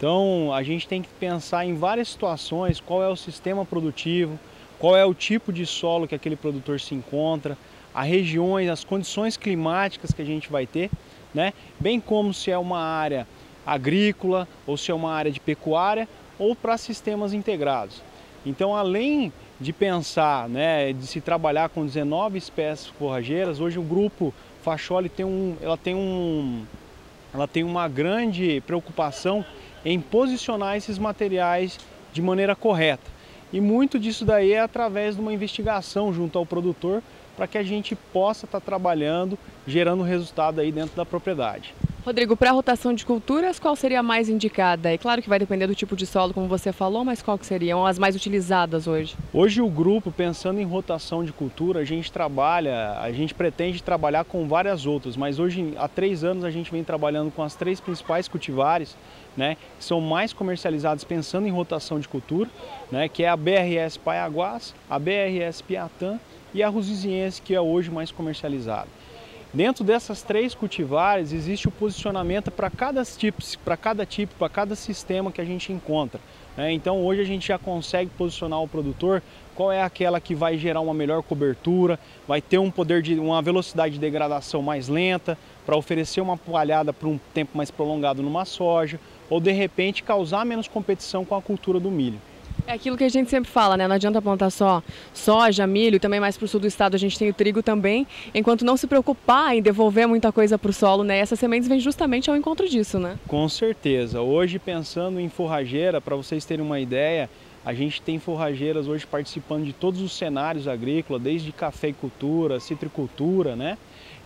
Então a gente tem que pensar em várias situações, qual é o sistema produtivo, qual é o tipo de solo que aquele produtor se encontra, as regiões, as condições climáticas que a gente vai ter, né? bem como se é uma área agrícola ou se é uma área de pecuária ou para sistemas integrados. Então além de pensar, né, de se trabalhar com 19 espécies forrageiras, hoje o grupo Facholi tem um, ela tem um, ela tem uma grande preocupação em posicionar esses materiais de maneira correta. E muito disso daí é através de uma investigação junto ao produtor para que a gente possa estar tá trabalhando, gerando resultado aí dentro da propriedade. Rodrigo, para a rotação de culturas, qual seria a mais indicada? É claro que vai depender do tipo de solo, como você falou, mas qual que seriam as mais utilizadas hoje? Hoje o grupo, pensando em rotação de cultura, a gente trabalha, a gente pretende trabalhar com várias outras, mas hoje há três anos a gente vem trabalhando com as três principais cultivares, né, que são mais comercializadas pensando em rotação de cultura, né, que é a BRS Paiaguás, a BRS Piatã e a Rusiziense, que é hoje mais comercializada. Dentro dessas três cultivares existe o posicionamento para cada tipo, para cada tipo, para cada sistema que a gente encontra. Né? Então hoje a gente já consegue posicionar o produtor qual é aquela que vai gerar uma melhor cobertura, vai ter um poder de uma velocidade de degradação mais lenta, para oferecer uma palhada por um tempo mais prolongado numa soja, ou de repente causar menos competição com a cultura do milho. É aquilo que a gente sempre fala, né? Não adianta plantar só soja, milho, também mais para o sul do estado a gente tem o trigo também, enquanto não se preocupar em devolver muita coisa para o solo, né? Essas sementes vêm justamente ao encontro disso, né? Com certeza. Hoje, pensando em forrageira, para vocês terem uma ideia, a gente tem forrageiras hoje participando de todos os cenários agrícolas, desde cafeicultura, citricultura, né?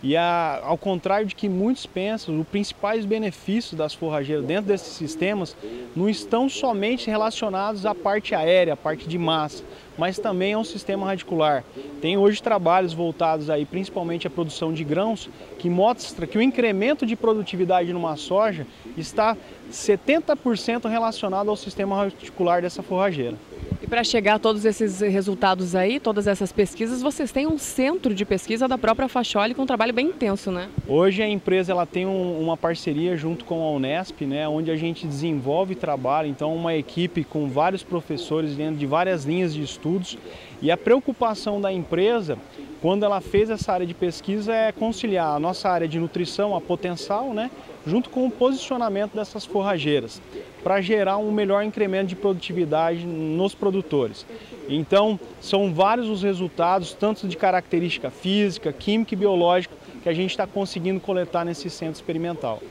E a, ao contrário de que muitos pensam, os principais benefícios das forrageiras dentro desses sistemas não estão somente relacionados à parte aérea, à parte de massa, mas também ao sistema radicular. Tem hoje trabalhos voltados aí principalmente à produção de grãos que mostra que o incremento de produtividade numa soja está 70% relacionado ao sistema radicular dessa forrageira. E para chegar a todos esses resultados aí, todas essas pesquisas, vocês têm um centro de pesquisa da própria Facholi com um trabalho bem intenso, né? Hoje a empresa ela tem um, uma parceria junto com a Unesp, né, onde a gente desenvolve trabalho, então uma equipe com vários professores dentro de várias linhas de estudos. E a preocupação da empresa, quando ela fez essa área de pesquisa, é conciliar a nossa área de nutrição, a potencial, né, junto com o posicionamento dessas forrageiras, para gerar um melhor incremento de produtividade nos produtores. Então, são vários os resultados, tanto de característica física, química e biológica, que a gente está conseguindo coletar nesse centro experimental.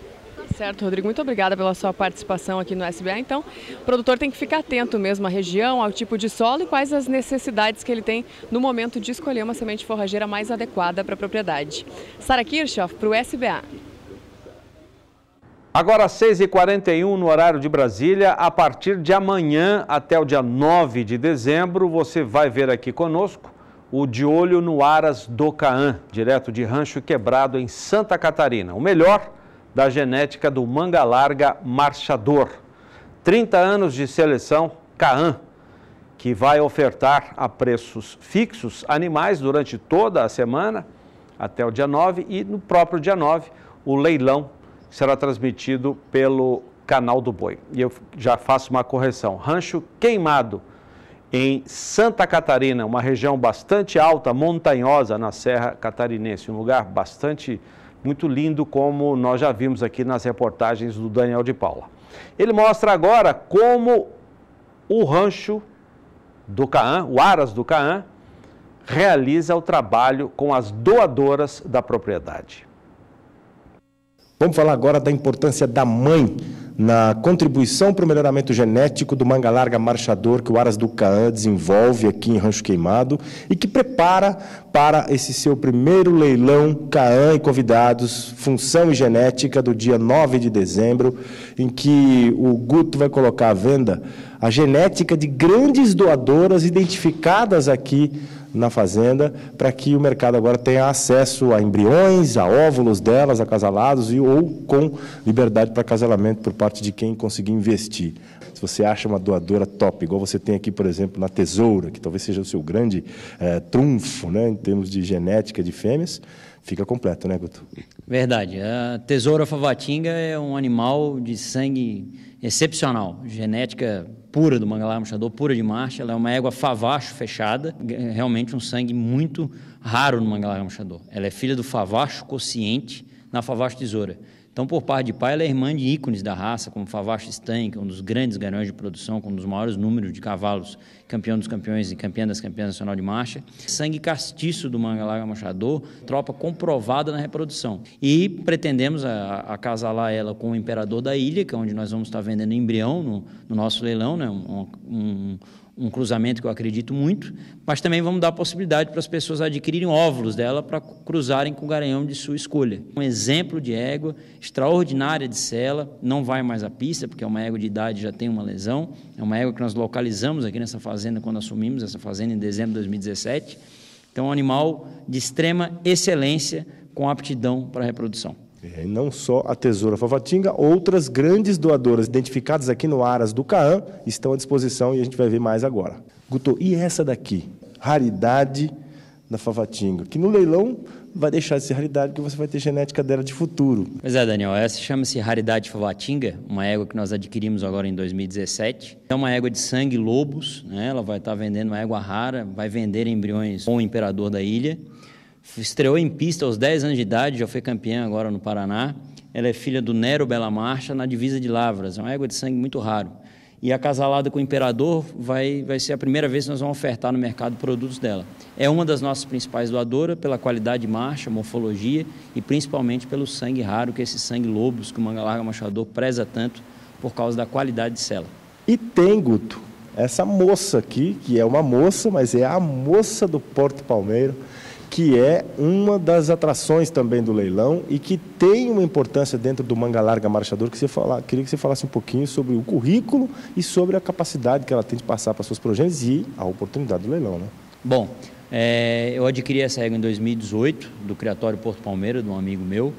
Certo, Rodrigo, muito obrigada pela sua participação aqui no SBA. Então, o produtor tem que ficar atento mesmo à região, ao tipo de solo e quais as necessidades que ele tem no momento de escolher uma semente forrageira mais adequada para a propriedade. Sara Kirchhoff, para o SBA. Agora, 6h41 no horário de Brasília, a partir de amanhã até o dia 9 de dezembro, você vai ver aqui conosco o De Olho no Aras do Caã, direto de Rancho Quebrado, em Santa Catarina. O melhor da genética do manga larga marchador. 30 anos de seleção Caã, que vai ofertar a preços fixos animais durante toda a semana, até o dia 9, e no próprio dia 9, o leilão será transmitido pelo canal do Boi. E eu já faço uma correção. Rancho Queimado, em Santa Catarina, uma região bastante alta, montanhosa na Serra Catarinense, um lugar bastante muito lindo, como nós já vimos aqui nas reportagens do Daniel de Paula. Ele mostra agora como o rancho do Caã, o Aras do Caã, realiza o trabalho com as doadoras da propriedade. Vamos falar agora da importância da mãe na contribuição para o melhoramento genético do manga larga marchador que o Aras do Caã desenvolve aqui em Rancho Queimado e que prepara para esse seu primeiro leilão Caã e convidados, função e genética do dia 9 de dezembro, em que o Guto vai colocar à venda a genética de grandes doadoras identificadas aqui na fazenda, para que o mercado agora tenha acesso a embriões, a óvulos delas, acasalados, e, ou com liberdade para acasalamento por parte de quem conseguir investir. Se você acha uma doadora top, igual você tem aqui, por exemplo, na Tesoura, que talvez seja o seu grande é, trunfo né, em termos de genética de fêmeas, fica completo, né, Guto? Verdade. A Tesoura Favatinga é um animal de sangue excepcional, genética pura do Mangalá Machador, pura de marcha. Ela é uma égua favacho fechada, realmente um sangue muito raro no Mangalá Machador. Ela é filha do favacho consciente na favacho tesoura. Então, por parte de pai, ela é irmã de ícones da raça, como Favacho Stein, que é um dos grandes garanhões de produção, com um dos maiores números de cavalos, campeão dos campeões e campeã das campeãs nacional de marcha. Sangue castiço do Mangalaga Machador, tropa comprovada na reprodução. E pretendemos acasalar ela com o Imperador da Ilha, que é onde nós vamos estar vendendo embrião no, no nosso leilão, né? um, um um cruzamento que eu acredito muito, mas também vamos dar a possibilidade para as pessoas adquirirem óvulos dela para cruzarem com o garanhão de sua escolha. Um exemplo de égua extraordinária de cela, não vai mais à pista, porque é uma égua de idade já tem uma lesão, é uma égua que nós localizamos aqui nessa fazenda quando assumimos essa fazenda em dezembro de 2017. Então, é um animal de extrema excelência com aptidão para reprodução. É, não só a Tesoura Favatinga, outras grandes doadoras identificadas aqui no Aras do Caã estão à disposição e a gente vai ver mais agora. Guto, e essa daqui? Raridade da Favatinga, que no leilão vai deixar de ser raridade porque você vai ter genética dela de futuro. Pois é, Daniel, essa chama-se Raridade Favatinga, uma égua que nós adquirimos agora em 2017. É uma égua de sangue lobos, né? ela vai estar vendendo uma égua rara, vai vender embriões com o imperador da ilha. Estreou em pista aos 10 anos de idade, já foi campeã agora no Paraná. Ela é filha do Nero Bela Marcha, na divisa de Lavras. É uma égua de sangue muito raro. E acasalada com o Imperador vai, vai ser a primeira vez que nós vamos ofertar no mercado produtos dela. É uma das nossas principais doadoras pela qualidade de marcha, morfologia e principalmente pelo sangue raro, que é esse sangue lobos que o Manga Larga Machador preza tanto por causa da qualidade de cela. E tem, Guto, essa moça aqui, que é uma moça, mas é a moça do Porto Palmeiro que é uma das atrações também do leilão e que tem uma importância dentro do Manga Larga Marchador, que você fala, queria que você falasse um pouquinho sobre o currículo e sobre a capacidade que ela tem de passar para suas progênitos e a oportunidade do leilão. Né? Bom, é, eu adquiri essa égua em 2018 do Criatório Porto Palmeira, de um amigo meu.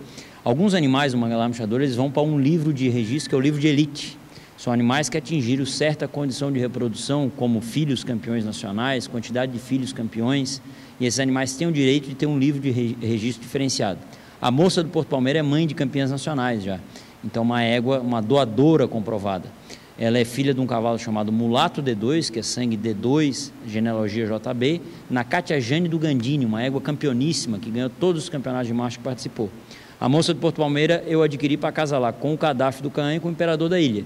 Alguns animais do Manga Larga Marchador eles vão para um livro de registro, que é o livro de elite. São animais que atingiram certa condição de reprodução, como filhos campeões nacionais, quantidade de filhos campeões, e esses animais têm o direito de ter um livro de registro diferenciado. A moça do Porto Palmeira é mãe de campeãs nacionais já, então uma égua, uma doadora comprovada. Ela é filha de um cavalo chamado Mulato D2, que é sangue D2, genealogia JB, na Cátia Jane do Gandini, uma égua campeoníssima, que ganhou todos os campeonatos de marcha que participou. A moça do Porto Palmeira eu adquiri para casar lá com o cadastro do Caã e com o imperador da ilha.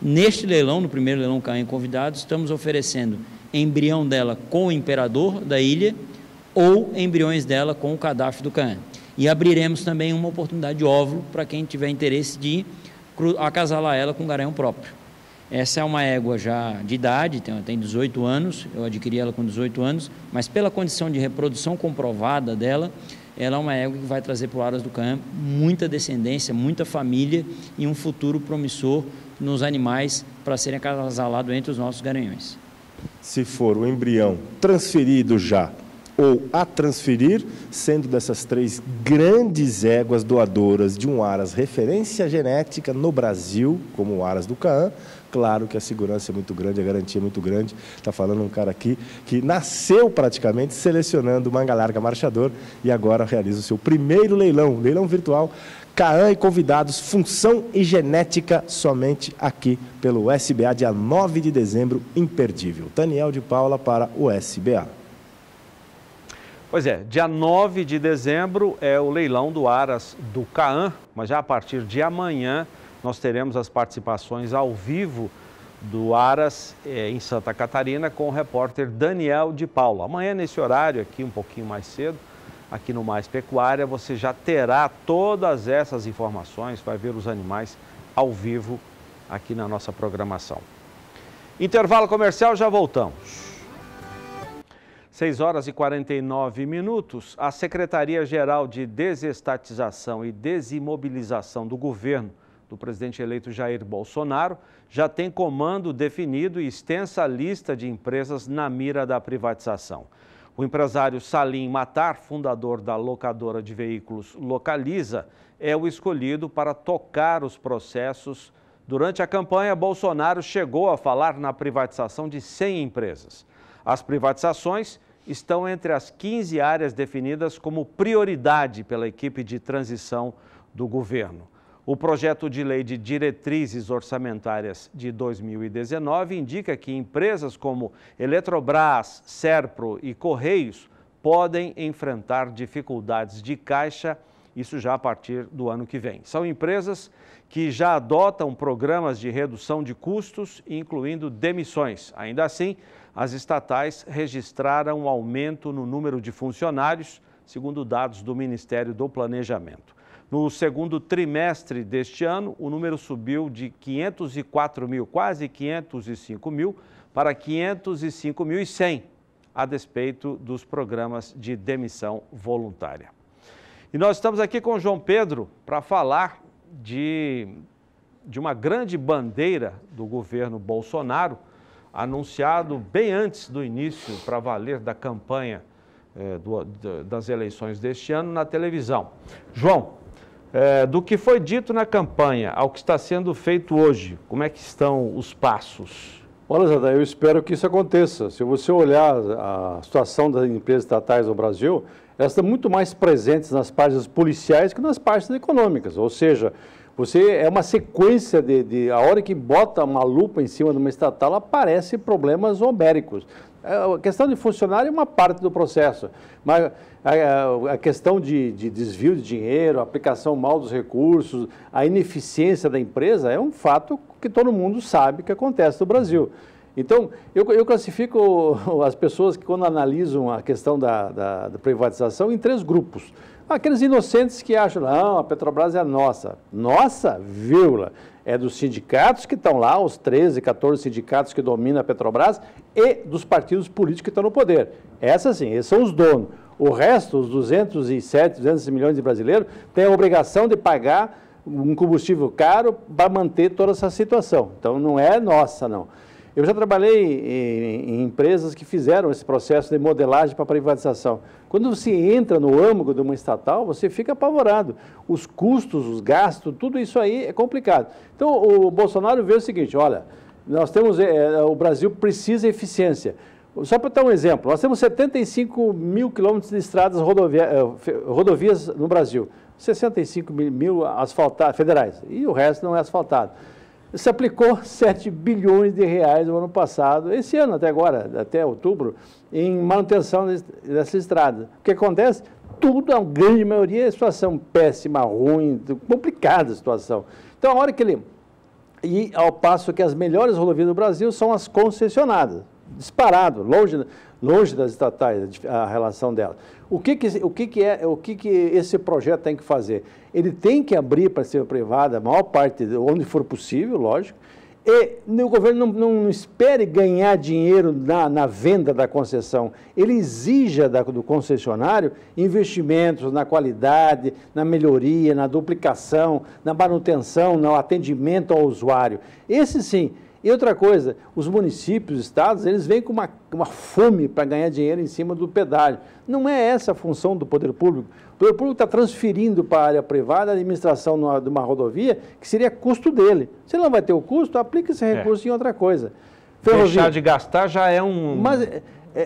Neste leilão, no primeiro leilão Caã Convidados, estamos oferecendo embrião dela com o imperador da ilha ou embriões dela com o cadastro do CAN. E abriremos também uma oportunidade de óvulo para quem tiver interesse de acasalar ela com garanhão próprio. Essa é uma égua já de idade, tem, tem 18 anos, eu adquiri ela com 18 anos, mas pela condição de reprodução comprovada dela, ela é uma égua que vai trazer para o Aras do Cã muita descendência, muita família e um futuro promissor nos animais para serem acasalados entre os nossos garanhões. Se for o embrião transferido já ou a transferir, sendo dessas três grandes éguas doadoras de um Aras referência genética no Brasil, como o Aras do Caã. Claro que a segurança é muito grande, a garantia é muito grande. Está falando um cara aqui que nasceu praticamente selecionando manga larga marchador e agora realiza o seu primeiro leilão, leilão virtual. Caã e convidados, função e genética somente aqui pelo SBA, dia 9 de dezembro, imperdível. Daniel de Paula para o SBA. Pois é, dia 9 de dezembro é o leilão do Aras do Caã, mas já a partir de amanhã nós teremos as participações ao vivo do Aras eh, em Santa Catarina com o repórter Daniel de Paula. Amanhã, nesse horário, aqui um pouquinho mais cedo, aqui no Mais Pecuária, você já terá todas essas informações, vai ver os animais ao vivo aqui na nossa programação. Intervalo comercial, já voltamos. 6 horas e 49 minutos, a Secretaria-Geral de Desestatização e Desimobilização do governo do presidente eleito Jair Bolsonaro já tem comando definido e extensa lista de empresas na mira da privatização. O empresário Salim Matar, fundador da locadora de veículos Localiza, é o escolhido para tocar os processos. Durante a campanha, Bolsonaro chegou a falar na privatização de 100 empresas. As privatizações estão entre as 15 áreas definidas como prioridade pela equipe de transição do governo. O projeto de lei de diretrizes orçamentárias de 2019 indica que empresas como Eletrobras, Serpro e Correios podem enfrentar dificuldades de caixa isso já a partir do ano que vem. São empresas que já adotam programas de redução de custos, incluindo demissões. Ainda assim, as estatais registraram um aumento no número de funcionários, segundo dados do Ministério do Planejamento. No segundo trimestre deste ano, o número subiu de 504 mil, quase 505 mil, para 505.100, a despeito dos programas de demissão voluntária. E nós estamos aqui com o João Pedro para falar de, de uma grande bandeira do governo Bolsonaro, anunciado bem antes do início para valer da campanha eh, do, das eleições deste ano na televisão. João, é, do que foi dito na campanha ao que está sendo feito hoje, como é que estão os passos? Olha, Zé, eu espero que isso aconteça. Se você olhar a situação das empresas estatais no Brasil, elas estão muito mais presentes nas partes policiais que nas partes econômicas. Ou seja, você é uma sequência de, de a hora que bota uma lupa em cima de uma estatal, aparecem problemas homéricos. É, a questão de funcionário é uma parte do processo, mas a, a questão de, de, desvio de dinheiro, aplicação mal dos recursos, a ineficiência da empresa é um fato que todo mundo sabe que acontece no Brasil. Então, eu, eu classifico as pessoas que, quando analisam a questão da, da, da privatização, em três grupos. Aqueles inocentes que acham, não, a Petrobras é nossa. Nossa, vírgula é dos sindicatos que estão lá, os 13, 14 sindicatos que dominam a Petrobras, e dos partidos políticos que estão no poder. Essas sim, esses são os donos. O resto, os 207, 200 milhões de brasileiros, têm a obrigação de pagar um combustível caro para manter toda essa situação. Então, não é nossa, não. Eu já trabalhei em, em, empresas que fizeram esse processo de modelagem para privatização. Quando você entra no âmago de uma estatal, você fica apavorado. Os custos, os gastos, tudo isso aí é complicado. Então, o Bolsonaro vê o seguinte, olha, nós temos, é, o Brasil precisa de eficiência. Só para dar um exemplo, nós temos 75 mil quilômetros de estradas rodovia, é, rodovias no Brasil, 65 mil asfaltadas, federais, e o resto não é asfaltado se aplicou 7 bilhões de reais no ano passado, esse ano até agora, até outubro, em manutenção dessa estrada. O que acontece? Tudo, a grande maioria, é situação péssima, ruim, complicada a situação. Então, a hora que ele... E ao passo que as melhores rodovias do Brasil são as concessionadas, disparado, longe, longe das estatais, a relação dela. O que, que, o que, que, é, o que, que esse projeto tem que fazer? Ele tem que abrir para ser privada a maior parte, onde for possível, lógico, e o governo não, não, espere ganhar dinheiro na, na, venda da concessão. Ele exija da, do concessionário investimentos na qualidade, na melhoria, na duplicação, na manutenção, no atendimento ao usuário. Esse sim e outra coisa, os municípios, os estados, eles vêm com uma, uma fome para ganhar dinheiro em cima do pedágio. Não é essa a função do poder público. O poder público está transferindo para a área privada a administração numa, de uma rodovia que seria custo dele. Se ele não vai ter o custo, aplica esse é. recurso é. em outra coisa. Ferrovia. Deixar de gastar já é um, Mas,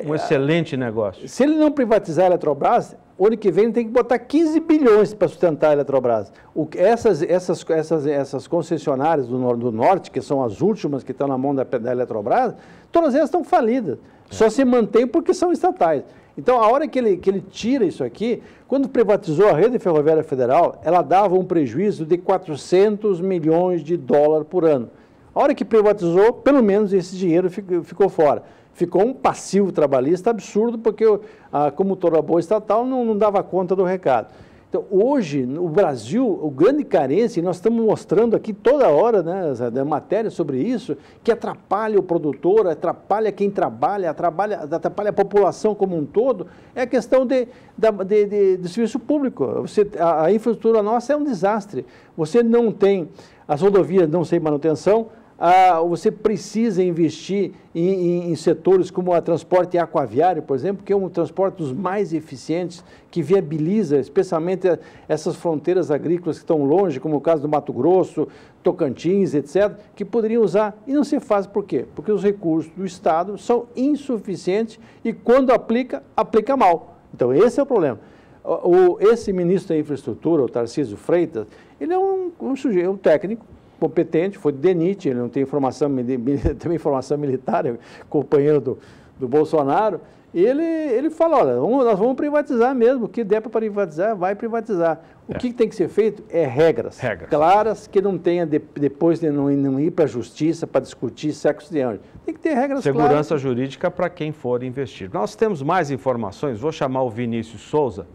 um excelente negócio. Se ele não privatizar a Eletrobras, o ano que vem tem que botar 15 bilhões para sustentar a Eletrobras. O, essas, essas, essas, essas concessionárias do, do, Norte, que são as últimas que estão na mão da, da Eletrobras, todas elas estão falidas. É. Só se mantém porque são estatais. Então, a hora que ele, que ele tira isso aqui, quando privatizou a rede ferroviária federal, ela dava um prejuízo de 400 milhões de dólares por ano. A hora que privatizou, pelo menos esse dinheiro ficou, ficou fora ficou um passivo trabalhista absurdo, porque a comutora boa estatal não, não dava conta do recado. Então, hoje, no Brasil, o grande carência, e nós estamos mostrando aqui toda hora, né, da matéria sobre isso, que atrapalha o produtor, atrapalha quem trabalha, atrapalha, atrapalha a população como um todo, é a questão de, de, de, de serviço público. Você, a, a infraestrutura nossa é um desastre. Você não tem, as rodovias não têm manutenção, ah, você precisa investir em, em, em, setores como o transporte aquaviário, por exemplo, que é um transporte dos mais eficientes, que viabiliza especialmente essas fronteiras agrícolas que estão longe, como o caso do Mato Grosso, Tocantins, etc., que poderiam usar. E não se faz por quê? Porque os recursos do Estado são insuficientes e, quando aplica, aplica mal. Então, esse é o problema. O, esse ministro da Infraestrutura, o Tarcísio Freitas, ele é um, um sujeito, um técnico competente, foi de DENIT, ele não tem formação, tem informação militar, é companheiro do, do Bolsonaro, ele, ele fala, olha, vamos, nós vamos privatizar mesmo, o que der para privatizar, vai privatizar. O é. que tem que ser feito é regras, regras. claras, que não tenha de, depois de não, não ir para a justiça para discutir sexo de anjo. Tem que ter regras Segurança claras. Segurança jurídica para quem for investir. Nós temos mais informações, vou chamar o Vinícius Souza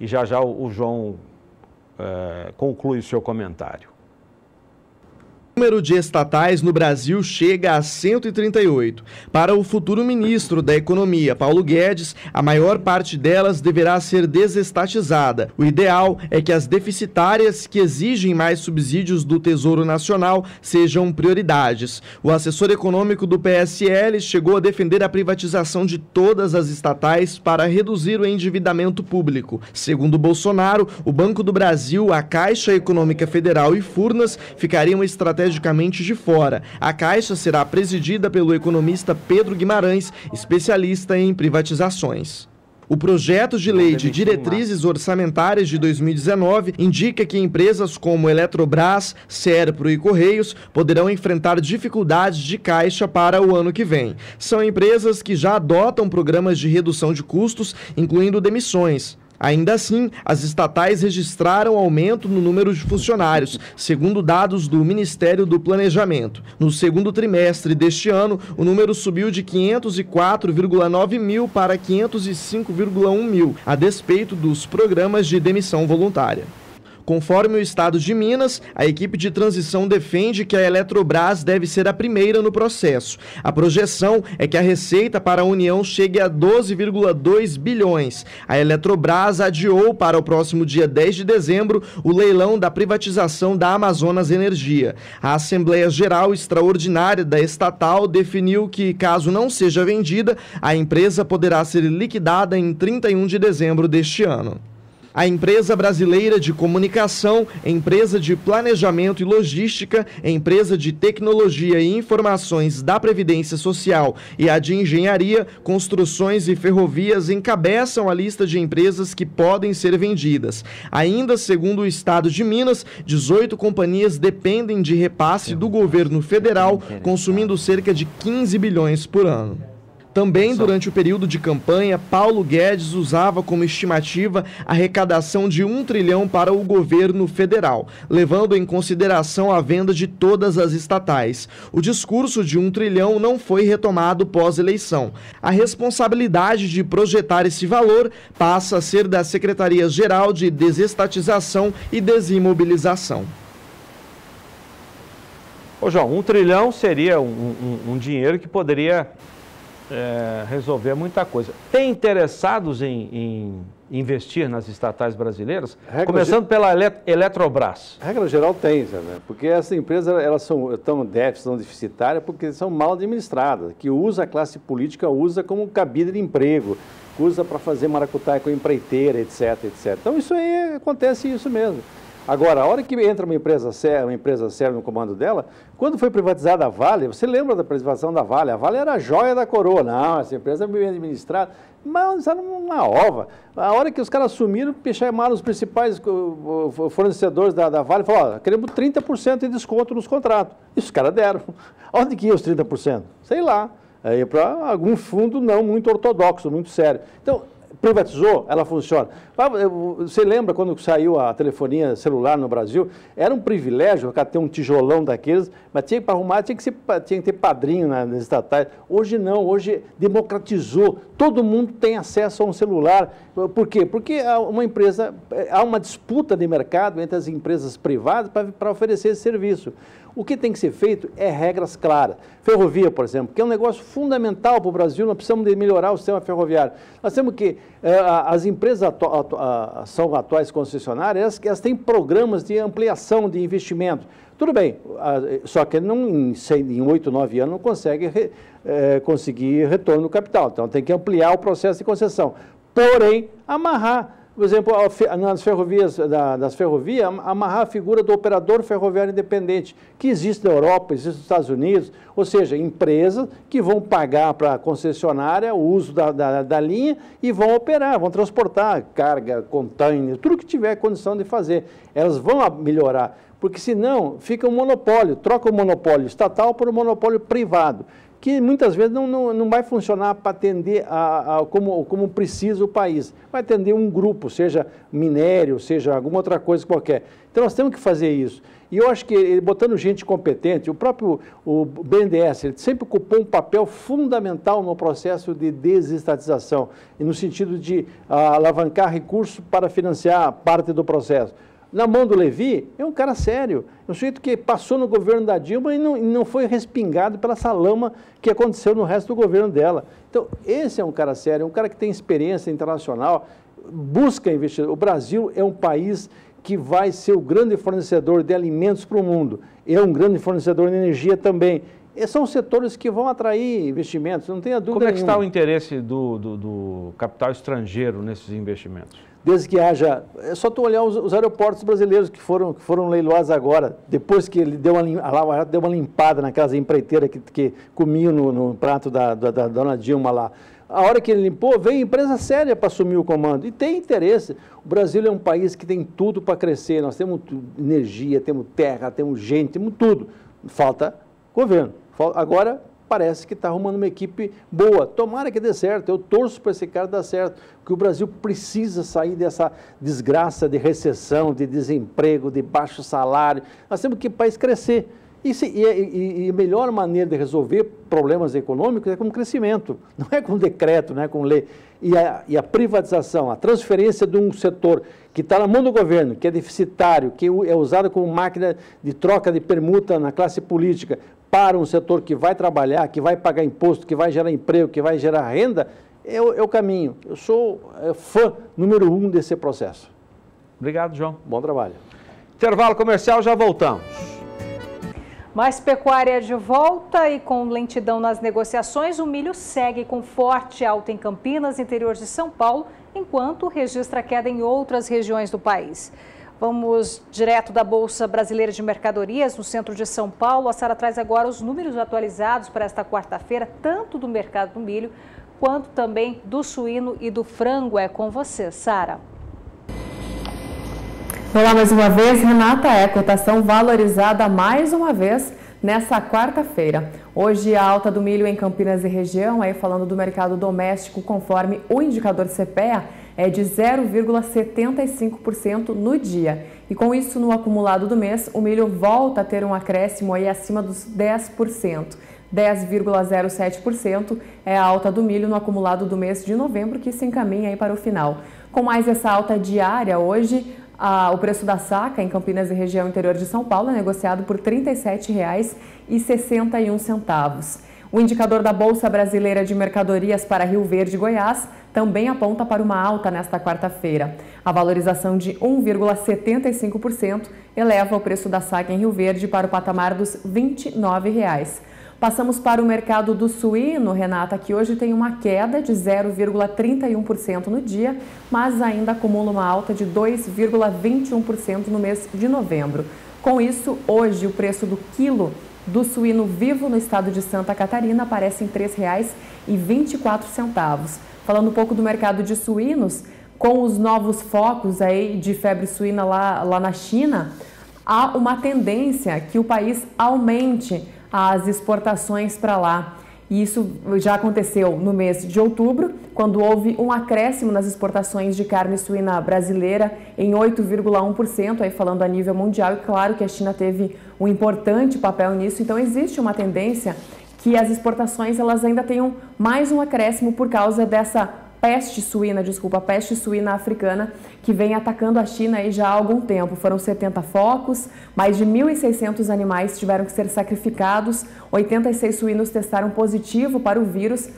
e já já o, o João é, conclui o seu comentário. O número de estatais no Brasil chega a 138. Para o futuro ministro da Economia, Paulo Guedes, a maior parte delas deverá ser desestatizada. O ideal é que as deficitárias que exigem mais subsídios do Tesouro Nacional sejam prioridades. O assessor econômico do PSL chegou a defender a privatização de todas as estatais para reduzir o endividamento público. Segundo Bolsonaro, o Banco do Brasil, a Caixa Econômica Federal e Furnas ficariam estratégicamente estrategicamente de fora. A Caixa será presidida pelo economista Pedro Guimarães, especialista em privatizações. O projeto de lei de diretrizes orçamentárias de 2019 indica que empresas como Eletrobras, Serpro e Correios poderão enfrentar dificuldades de caixa para o ano que vem. São empresas que já adotam programas de redução de custos, incluindo demissões. Ainda assim, as estatais registraram aumento no número de funcionários, segundo dados do Ministério do Planejamento. No segundo trimestre deste ano, o número subiu de 504,9 mil para 505,1 mil, a despeito dos programas de demissão voluntária. Conforme o Estado de Minas, a equipe de transição defende que a Eletrobras deve ser a primeira no processo. A projeção é que a receita para a União chegue a 12,2 bilhões. A Eletrobras adiou para o próximo dia 10 de dezembro o leilão da privatização da Amazonas Energia. A Assembleia Geral Extraordinária da estatal definiu que, caso não seja vendida, a empresa poderá ser liquidada em 31 de dezembro deste ano. A empresa brasileira de comunicação, empresa de planejamento e logística, empresa de tecnologia e informações da Previdência Social e a de engenharia, construções e ferrovias encabeçam a lista de empresas que podem ser vendidas. Ainda segundo o estado de Minas, 18 companhias dependem de repasse do governo federal, consumindo cerca de 15 bilhões por ano. Também durante o período de campanha, Paulo Guedes usava como estimativa a arrecadação de um trilhão para o governo federal, levando em consideração a venda de todas as estatais. O discurso de um trilhão não foi retomado pós-eleição. A responsabilidade de projetar esse valor passa a ser da Secretaria-Geral de Desestatização e Desimobilização. Ô João, um trilhão seria um, um, um dinheiro que poderia é, resolver muita coisa. Tem interessados em, em investir nas estatais brasileiras? Regra Começando pela Eletrobras. A regra geral tem, né? porque essas empresas elas são tão déficits, tão deficitárias, porque são mal administradas, que usa a classe política, usa como cabide de emprego, usa para fazer maracutaia com empreiteira, etc, etc. Então isso aí acontece isso mesmo. Agora, a hora que entra uma empresa séria, uma empresa séria no comando dela, quando foi privatizada a Vale, você lembra da privatização da Vale? A Vale era a joia da coroa. Não, essa empresa é bem administrada. Mas era uma ova. A hora que os caras assumiram, chamaram os principais fornecedores da, da Vale e falaram, queremos 30% de desconto nos contratos. E os caras deram. Onde que ia os 30%? Sei lá. Aí para algum fundo não muito ortodoxo, muito sério. Então, privatizou, ela funciona. Você lembra quando saiu a telefonia celular no Brasil? Era um privilégio ter um tijolão daqueles, mas tinha para arrumar, tinha que, ser, tinha que ter padrinho nas estatais. Hoje não, hoje democratizou. Todo mundo tem acesso a um celular. Por quê? Porque uma empresa, há uma disputa de mercado entre as empresas privadas para oferecer esse serviço. O que tem que ser feito é regras claras. Ferrovia, por exemplo, que é um negócio fundamental para o Brasil, nós precisamos de melhorar o sistema ferroviário. Nós temos que, eh, as empresas são atuais concessionárias, elas, elas têm programas de ampliação de investimento. Tudo bem, só que não, em, 8, 9 anos não consegue é, conseguir retorno do capital. Então tem que ampliar o processo de concessão. Porém, amarrar por exemplo, nas ferrovias, das ferrovias, amarrar a figura do operador ferroviário independente, que existe na Europa, existe nos Estados Unidos, ou seja, empresas que vão pagar para a concessionária o uso da, da, da, linha e vão operar, vão transportar carga, container, tudo que tiver condição de fazer. Elas vão melhorar, porque senão fica um monopólio, troca o monopólio estatal por um monopólio privado. Que muitas vezes não, não, não vai funcionar para atender a, a, como, como precisa o país. Vai atender um grupo, seja minério, seja alguma outra coisa qualquer. Então nós temos que fazer isso. E eu acho que botando gente competente, o próprio o BNDES, ele sempre ocupou um papel fundamental no processo de desestatização, no sentido de ah, alavancar recursos para financiar parte do processo na mão do Levi, é um cara sério. É um sujeito que passou no governo da Dilma e não, e não foi respingado pela essa lama que aconteceu no resto do governo dela. Então, esse é um cara sério, é um cara que tem experiência internacional, busca investir. O Brasil é um país que vai ser o grande fornecedor de alimentos para o mundo. É um grande fornecedor de energia também. São setores que vão atrair investimentos, não tenha dúvida Como é que nenhuma. está o interesse do, do, do capital estrangeiro nesses investimentos? desde que haja. É só tu olhar os, os, aeroportos brasileiros que foram, que foram leiloados agora, depois que ele deu uma, a Lava Jato deu uma limpada naquelas empreiteiras que, que comiam no, no prato da, da, da, dona Dilma lá. A hora que ele limpou, veio empresa séria para assumir o comando. E tem interesse. O Brasil é um país que tem tudo para crescer. Nós temos energia, temos terra, temos gente, temos tudo. Falta governo. Agora, parece que está arrumando uma equipe boa. Tomara que dê certo, eu torço para esse cara dar certo, porque o Brasil precisa sair dessa desgraça de recessão, de desemprego, de baixo salário. Nós temos que o país crescer. E, se, e, e, e, a melhor maneira de resolver problemas econômicos é com crescimento, não é com decreto, não é com lei. E a, e a privatização, a transferência de um setor que está na mão do governo, que é deficitário, que é usado como máquina de troca de permuta na classe política, para um setor que vai trabalhar, que vai pagar imposto, que vai gerar emprego, que vai gerar renda, é o, é o caminho. Eu sou é, fã número um desse processo. Obrigado, João. Bom trabalho. Intervalo comercial, já voltamos. Mais pecuária de volta e com lentidão nas negociações, o milho segue com forte alta em Campinas, interior de São Paulo, enquanto registra queda em outras regiões do país. Vamos direto da Bolsa Brasileira de Mercadorias, no centro de São Paulo. A Sara traz agora os números atualizados para esta quarta-feira, tanto do mercado do milho quanto também do suíno e do frango. É com você, Sara. Olá mais uma vez, Renata. É cotação valorizada mais uma vez nessa quarta-feira. Hoje a alta do milho em Campinas e região, aí falando do mercado doméstico, conforme o indicador CPEA, é de 0,75% no dia. E com isso, no acumulado do mês, o milho volta a ter um acréscimo aí acima dos 10%. 10,07% é a alta do milho no acumulado do mês de novembro, que se encaminha aí para o final. Com mais essa alta diária, hoje o preço da saca em Campinas e região interior de São Paulo é negociado por R$ 37,61. O indicador da Bolsa Brasileira de Mercadorias para Rio Verde, Goiás, também aponta para uma alta nesta quarta-feira. A valorização de 1,75% eleva o preço da saca em Rio Verde para o patamar dos 29 reais. Passamos para o mercado do suíno, Renata, que hoje tem uma queda de 0,31% no dia, mas ainda acumula uma alta de 2,21% no mês de novembro. Com isso, hoje o preço do quilo do suíno vivo no estado de Santa Catarina aparece em R$ 3,24. Falando um pouco do mercado de suínos, com os novos focos aí de febre suína lá, lá na China, há uma tendência que o país aumente as exportações para lá. E isso já aconteceu no mês de outubro, quando houve um acréscimo nas exportações de carne suína brasileira em 8,1%, aí falando a nível mundial, e claro que a China teve um importante papel nisso, então existe uma tendência que as exportações elas ainda tenham mais um acréscimo por causa dessa peste suína, desculpa, peste suína africana, que vem atacando a China aí já há algum tempo. Foram 70 focos, mais de 1.600 animais tiveram que ser sacrificados, 86 suínos testaram positivo para o vírus.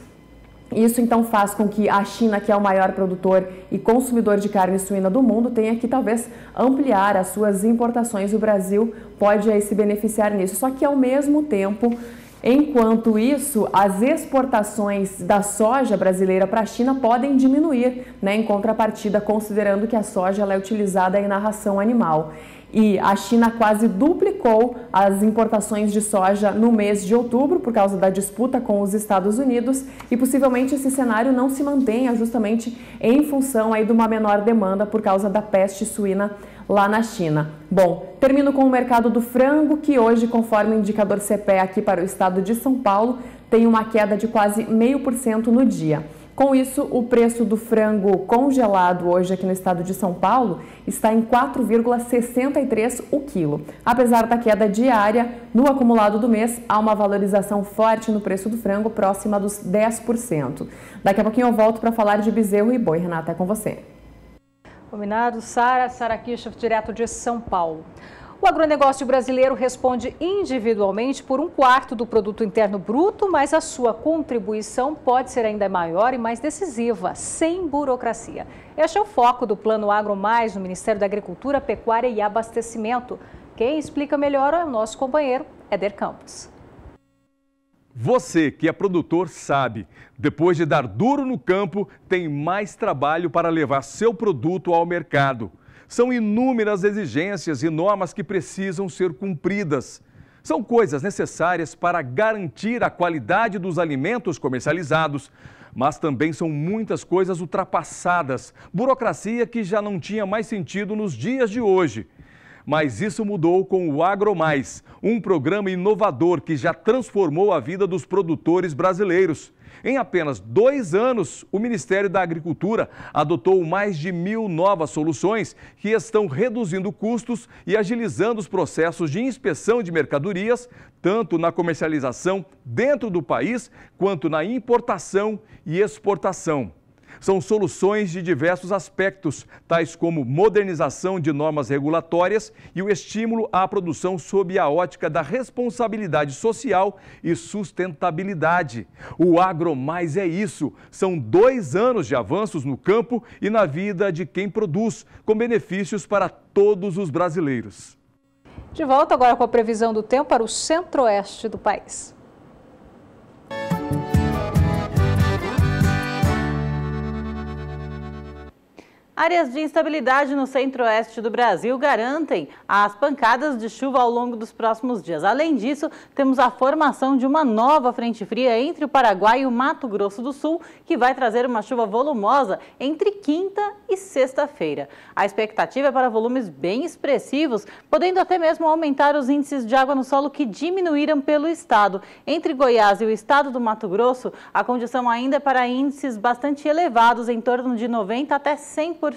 Isso então faz com que a China, que é o maior produtor e consumidor de carne suína do mundo, tenha que talvez ampliar as suas importações. O Brasil pode aí se beneficiar nisso. Só que ao mesmo tempo, Enquanto isso, as exportações da soja brasileira para a China podem diminuir, né, em contrapartida, considerando que a soja é utilizada na ração animal. E a China quase duplicou as importações de soja no mês de outubro por causa da disputa com os Estados Unidos e possivelmente esse cenário não se mantenha justamente em função aí de uma menor demanda por causa da peste suína lá na China. Bom, termino com o mercado do frango, que hoje, conforme o indicador CPE aqui para o estado de São Paulo, tem uma queda de quase meio por cento no dia. Com isso, o preço do frango congelado hoje aqui no estado de São Paulo está em 4,63 o quilo. Apesar da queda diária, no acumulado do mês há uma valorização forte no preço do frango, próxima dos 10%. Daqui a pouquinho eu volto para falar de bezerro e boi. Renata, é com você. Combinado, Sara, Sara Kischoff, direto de São Paulo. O agronegócio brasileiro responde individualmente por um quarto do produto interno bruto, mas a sua contribuição pode ser ainda maior e mais decisiva, sem burocracia. Este é o foco do Plano Agro Mais no Ministério da Agricultura, Pecuária e Abastecimento. Quem explica melhor é o nosso companheiro Éder Campos. Você que é produtor sabe, depois de dar duro no campo, tem mais trabalho para levar seu produto ao mercado. São inúmeras exigências e normas que precisam ser cumpridas. São coisas necessárias para garantir a qualidade dos alimentos comercializados, mas também são muitas coisas ultrapassadas, burocracia que já não tinha mais sentido nos dias de hoje. Mas isso mudou com o AgroMais, um programa inovador que já transformou a vida dos produtores brasileiros. Em apenas dois anos, o Ministério da Agricultura adotou mais de mil novas soluções que estão reduzindo custos e agilizando os processos de inspeção de mercadorias, tanto na comercialização dentro do país quanto na importação e exportação. São soluções de diversos aspectos, tais como modernização de normas regulatórias e o estímulo à produção sob a ótica da responsabilidade social e sustentabilidade. O Agro Mais é isso. São dois anos de avanços no campo e na vida de quem produz, com benefícios para todos os brasileiros. De volta agora com a previsão do tempo para o centro-oeste do país. Áreas de instabilidade no centro-oeste do Brasil garantem as pancadas de chuva ao longo dos próximos dias. Além disso, temos a formação de uma nova frente fria entre o Paraguai e o Mato Grosso do Sul, que vai trazer uma chuva volumosa entre quinta e sexta-feira. A expectativa é para volumes bem expressivos, podendo até mesmo aumentar os índices de água no solo que diminuíram pelo estado. Entre Goiás e o estado do Mato Grosso, a condição ainda é para índices bastante elevados, em torno de 90 até 100%.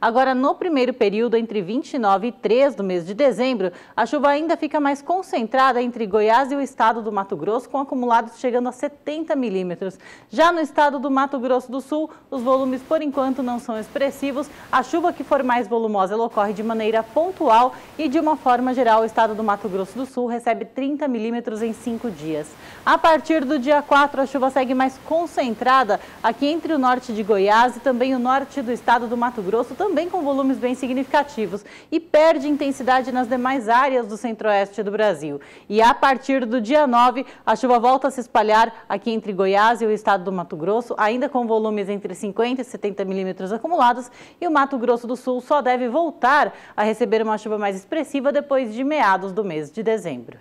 Agora, no primeiro período, entre 29 e 3 do mês de dezembro, a chuva ainda fica mais concentrada entre Goiás e o estado do Mato Grosso, com acumulados chegando a 70 milímetros. Já no estado do Mato Grosso do Sul, os volumes, por enquanto, não são expressivos. A chuva que for mais volumosa, ela ocorre de maneira pontual e, de uma forma geral, o estado do Mato Grosso do Sul recebe 30 milímetros em cinco dias. A partir do dia 4, a chuva segue mais concentrada aqui entre o norte de Goiás e também o norte do estado estado do Mato Grosso, também com volumes bem significativos, e perde intensidade nas demais áreas do centro-oeste do Brasil. E a partir do dia 9, a chuva volta a se espalhar aqui entre Goiás e o estado do Mato Grosso, ainda com volumes entre 50 e 70 milímetros acumulados, e o Mato Grosso do Sul só deve voltar a receber uma chuva mais expressiva depois de meados do mês de dezembro.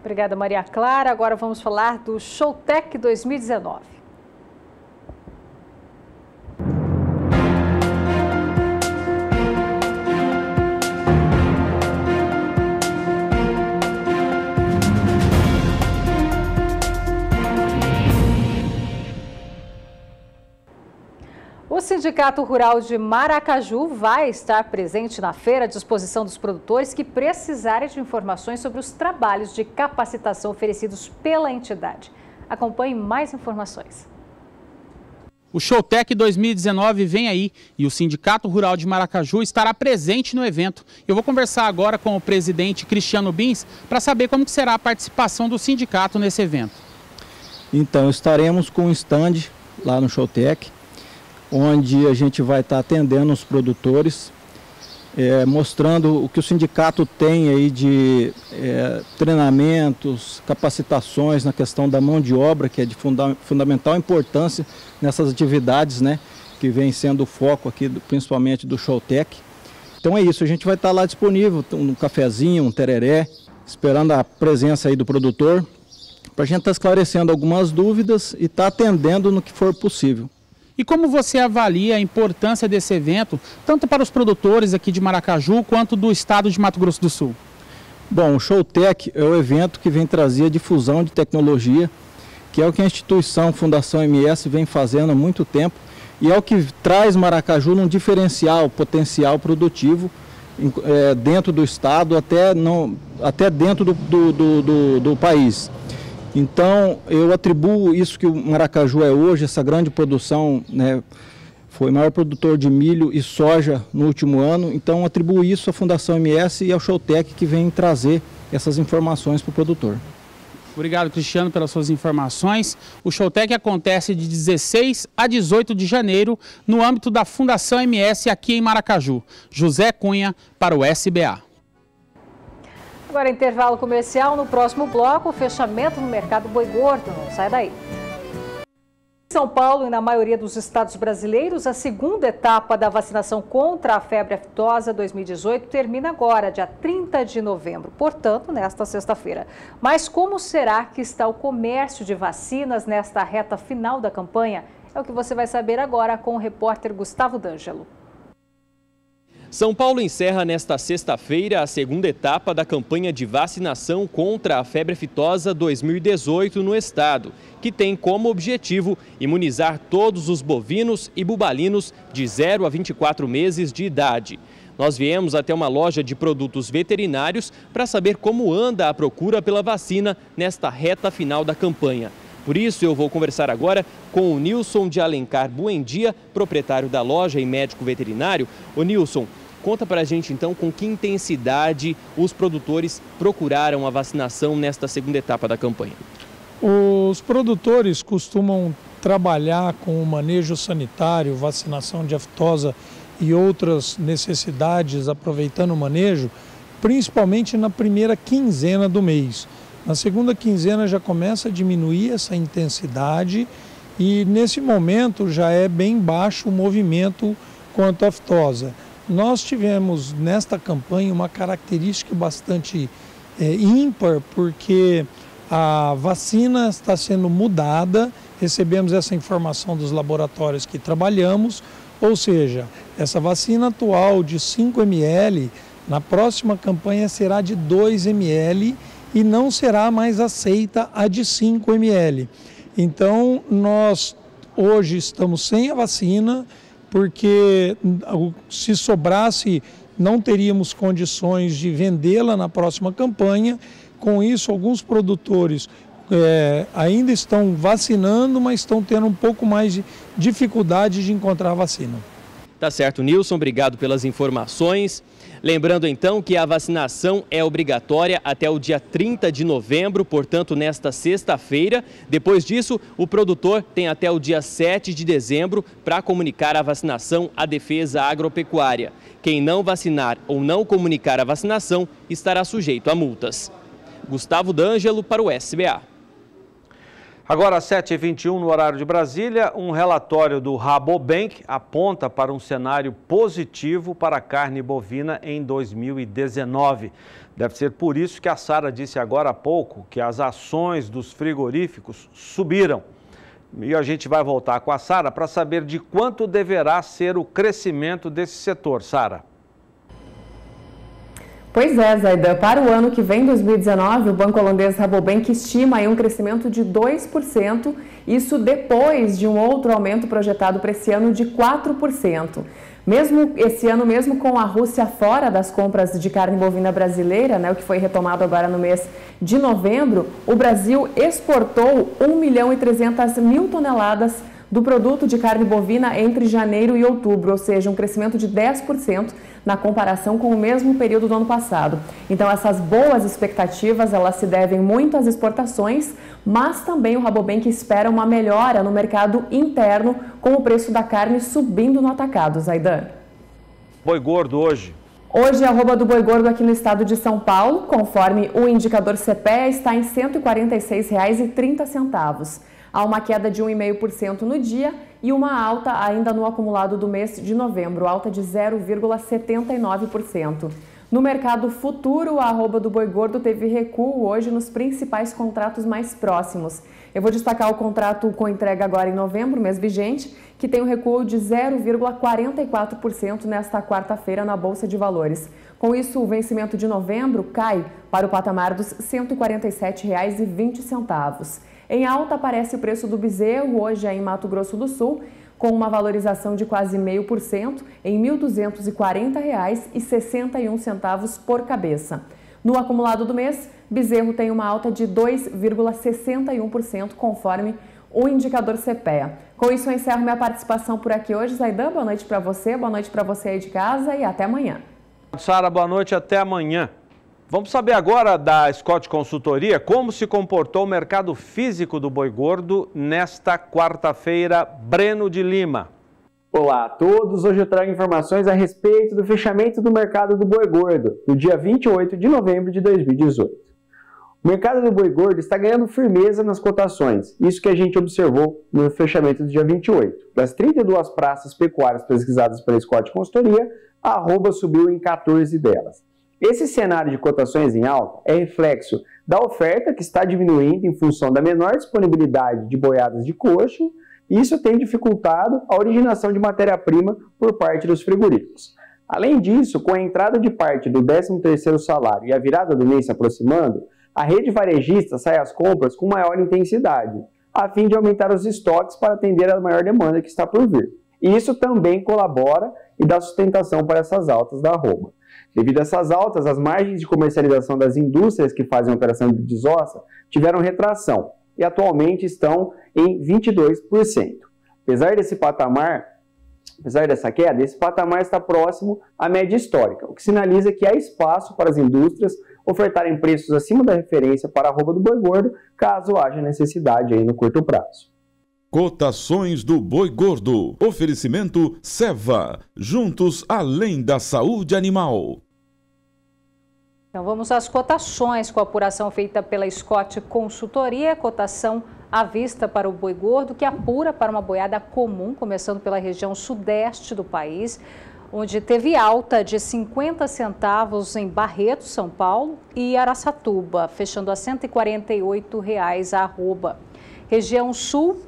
Obrigada, Maria Clara. Agora vamos falar do Showtech 2019. O Sindicato Rural de Maracaju vai estar presente na feira à disposição dos produtores que precisarem de informações sobre os trabalhos de capacitação oferecidos pela entidade. Acompanhe mais informações. O Showtech 2019 vem aí e o Sindicato Rural de Maracaju estará presente no evento. Eu vou conversar agora com o presidente Cristiano Bins para saber como será a participação do sindicato nesse evento. Então, estaremos com um stand lá no Showtech onde a gente vai estar tá atendendo os produtores, é, mostrando o que o sindicato tem aí de é, treinamentos, capacitações na questão da mão de obra, que é de funda fundamental importância nessas atividades, né, que vem sendo o foco aqui, do, principalmente do Showtech. Então é isso, a gente vai estar tá lá disponível, um cafezinho, um tereré, esperando a presença aí do produtor, para a gente estar tá esclarecendo algumas dúvidas e estar atendendo no que for possível. E como você avalia a importância desse evento, tanto para os produtores aqui de Maracaju quanto do estado de Mato Grosso do Sul? Bom, o Showtech é o evento que vem trazer a difusão de tecnologia, que é o que a instituição Fundação MS vem fazendo há muito tempo e é o que traz Maracaju num diferencial potencial produtivo é, dentro do estado, até, não, até dentro do, do, do, do, país. Então, eu atribuo isso que o Maracaju é hoje, essa grande produção, né, foi maior produtor de milho e soja no último ano, então atribuo isso à Fundação MS e ao Showtech que vem trazer essas informações para o produtor. Obrigado, Cristiano, pelas suas informações. O Showtech acontece de 16 a 18 de janeiro no âmbito da Fundação MS aqui em Maracaju. José Cunha para o SBA. Agora intervalo comercial. No próximo bloco, fechamento no mercado boi gordo. Não sai daí. São Paulo e na maioria dos estados brasileiros, a segunda etapa da vacinação contra a febre aftosa 2018 termina agora, dia 30 de novembro, portanto, nesta sexta-feira. Mas como será que está o comércio de vacinas nesta reta final da campanha? É o que você vai saber agora com o repórter Gustavo D'Angelo. São Paulo encerra nesta sexta-feira a segunda etapa da campanha de vacinação contra a febre aftosa 2018 no estado, que tem como objetivo imunizar todos os bovinos e bubalinos de 0 a 24 meses de idade. Nós viemos até uma loja de produtos veterinários para saber como anda a procura pela vacina nesta reta final da campanha. Por isso, eu vou conversar agora com o Nilson de Alencar Buendia, proprietário da loja e médico veterinário. O Nilson, Conta para a gente então com que intensidade os produtores procuraram a vacinação nesta segunda etapa da campanha. Os produtores costumam trabalhar com o manejo sanitário, vacinação de aftosa e outras necessidades aproveitando o manejo, principalmente na primeira quinzena do mês. Na segunda quinzena já começa a diminuir essa intensidade e nesse momento já é bem baixo o movimento quanto à aftosa. Nós tivemos nesta campanha uma característica bastante é, ímpar, porque a vacina está sendo mudada, recebemos essa informação dos laboratórios que trabalhamos, ou seja, essa vacina atual de 5 ml, na próxima campanha será de 2 ml e não será mais aceita a de 5 ml. Então, nós hoje estamos sem a vacina, porque se sobrasse, não teríamos condições de vendê-la na próxima campanha. Com isso, alguns produtores é, ainda estão vacinando, mas estão tendo um pouco mais de dificuldade de encontrar vacina. Tá certo, Nilson, obrigado pelas informações. Lembrando então que a vacinação é obrigatória até o dia 30 de novembro, portanto, nesta sexta-feira. Depois disso, o produtor tem até o dia 7 de dezembro para comunicar a vacinação à defesa agropecuária. Quem não vacinar ou não comunicar a vacinação estará sujeito a multas. Gustavo D'Angelo para o SBA. Agora, às 7h21 no horário de Brasília, um relatório do Rabobank aponta para um cenário positivo para a carne bovina em 2019. Deve ser por isso que a Sara disse agora há pouco que as ações dos frigoríficos subiram. E a gente vai voltar com a Sara para saber de quanto deverá ser o crescimento desse setor. Sara. Pois é, Zaidan. Para o ano que vem, 2019, o banco holandês Rabobank estima um crescimento de 2%, isso depois de um outro aumento projetado para esse ano de 4%. Mesmo esse ano, mesmo com a Rússia fora das compras de carne bovina brasileira, né, o que foi retomado agora no mês de novembro, o Brasil exportou 1 milhão e 300 mil toneladas do produto de carne bovina entre janeiro e outubro, ou seja, um crescimento de 10% na comparação com o mesmo período do ano passado. Então, essas boas expectativas, elas se devem muito às exportações, mas também o Rabobank espera uma melhora no mercado interno, com o preço da carne subindo no atacado. Zaidan. Boi gordo hoje. Hoje, a arroba do boi gordo aqui no estado de São Paulo, conforme o indicador CPEA, está em R$ 146,30. Há uma queda de 1,5% no dia e uma alta ainda no acumulado do mês de novembro, alta de 0,79%. No mercado futuro, a arroba do boi gordo teve recuo hoje nos principais contratos mais próximos. Eu vou destacar o contrato com entrega agora em novembro, mês vigente, que tem um recuo de 0,44% nesta quarta-feira na Bolsa de Valores. Com isso, o vencimento de novembro cai para o patamar dos R$ 147,20. Em alta aparece o preço do bezerro, hoje é em Mato Grosso do Sul, com uma valorização de quase 0,5% em R$ 1.240,61 por cabeça. No acumulado do mês, bezerro tem uma alta de 2,61%, conforme o indicador CPEA. Com isso, eu encerro minha participação por aqui hoje. Zaidan, boa noite para você, boa noite para você aí de casa e até amanhã. Sara, boa noite, até amanhã. Vamos saber agora da Scott Consultoria como se comportou o mercado físico do boi gordo nesta quarta-feira. Breno de Lima. Olá a todos, hoje eu trago informações a respeito do fechamento do mercado do boi gordo, no dia 28 de novembro de 2018. O mercado do boi gordo está ganhando firmeza nas cotações, isso que a gente observou no fechamento do dia 28. Das 32 praças pecuárias pesquisadas pela Scott Consultoria, a arroba subiu em 14 delas. Esse cenário de cotações em alta é reflexo da oferta que está diminuindo em função da menor disponibilidade de boiadas de coxo, e isso tem dificultado a originação de matéria-prima por parte dos frigoríficos. Além disso, com a entrada de parte do 13º salário e a virada do mês se aproximando, a rede varejista sai às compras com maior intensidade, a fim de aumentar os estoques para atender a maior demanda que está por vir. E isso também colabora e dá sustentação para essas altas da arroba. Devido a essas altas, as margens de comercialização das indústrias que fazem operação de desossa tiveram retração e atualmente estão em 22%. Apesar desse patamar, apesar dessa queda, esse patamar está próximo à média histórica, o que sinaliza que há espaço para as indústrias ofertarem preços acima da referência para a roupa do boi gordo, caso haja necessidade aí no curto prazo. Cotações do boi gordo. Oferecimento Seva. Juntos além da saúde animal. Então vamos às cotações com a apuração feita pela Scott Consultoria, cotação à vista para o boi gordo, que apura para uma boiada comum, começando pela região sudeste do país, onde teve alta de 50 centavos em Barreto, São Paulo, e Araçatuba, fechando a 148 reais a arroba. Região sul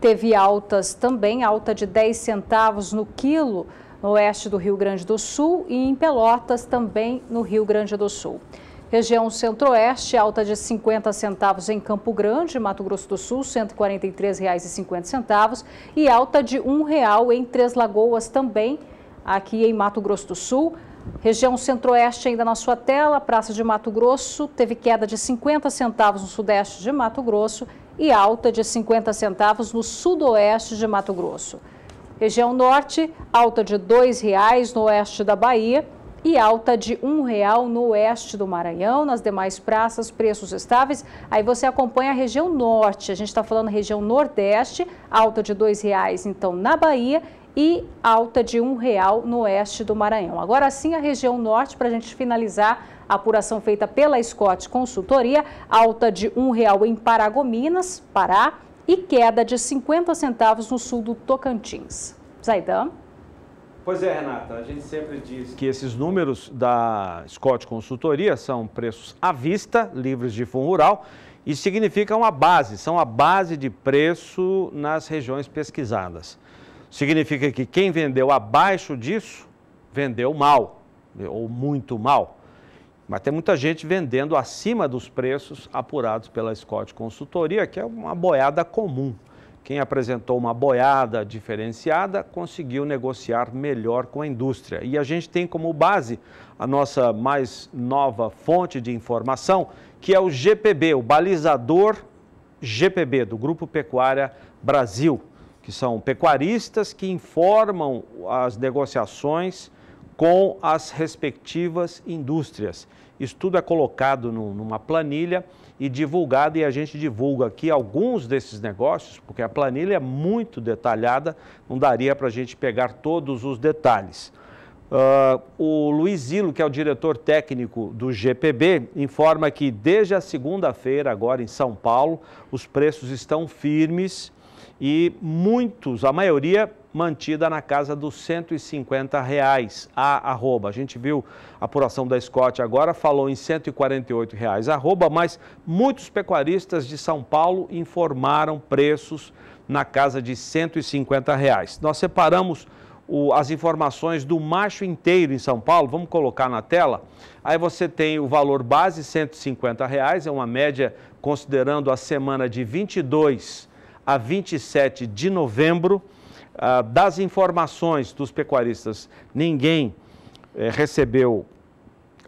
teve altas também, alta de 10 centavos no quilo, no oeste do Rio Grande do Sul e em Pelotas, também no Rio Grande do Sul. Região Centro-Oeste, alta de 50 centavos em Campo Grande, Mato Grosso do Sul, R$ 143,50 e alta de R$ real em Três Lagoas também, aqui em Mato Grosso do Sul. Região Centro-Oeste ainda na sua tela, Praça de Mato Grosso, teve queda de 50 centavos no Sudeste de Mato Grosso e alta de 50 centavos no Sudoeste de Mato Grosso. Região Norte, alta de R$ 2,00 no oeste da Bahia e alta de R$ 1,00 no oeste do Maranhão. Nas demais praças, preços estáveis. Aí você acompanha a região Norte. A gente está falando região Nordeste, alta de R$ 2,00 então na Bahia e alta de R$ 1,00 no oeste do Maranhão. Agora sim, a região Norte, para a gente finalizar a apuração feita pela Scott Consultoria, alta de R$ 1,00 em Paragominas, Pará, e queda de 50 centavos no sul do Tocantins. Zaidan? Pois é, Renata, a gente sempre diz que esses números da Scott Consultoria são preços à vista, livres de fundo rural, e significam a base, são a base de preço nas regiões pesquisadas. Significa que quem vendeu abaixo disso, vendeu mal, ou muito mal. Mas tem muita gente vendendo acima dos preços apurados pela Scott Consultoria, que é uma boiada comum. Quem apresentou uma boiada diferenciada conseguiu negociar melhor com a indústria. E a gente tem como base a nossa mais nova fonte de informação, que é o GPB, o balizador GPB, do Grupo Pecuária Brasil, que são pecuaristas que informam as negociações com as respectivas indústrias. Isso tudo é colocado no, numa planilha e divulgado, e a gente divulga aqui alguns desses negócios, porque a planilha é muito detalhada, não daria para a gente pegar todos os detalhes. Uh, o Luiz Ilo, que é o diretor técnico do GPB, informa que desde a segunda-feira, agora em São Paulo, os preços estão firmes e muitos, a maioria, mantida na casa dos 150 reais a arroba. A gente viu a apuração da Scott agora, falou em 148 reais arroba, mas muitos pecuaristas de São Paulo informaram preços na casa de 150 reais. Nós separamos o, as informações do macho inteiro em São Paulo, vamos colocar na tela. Aí você tem o valor base, 150 reais, é uma média considerando a semana de 22 a 27 de novembro. Ah, das informações dos pecuaristas, ninguém eh, recebeu,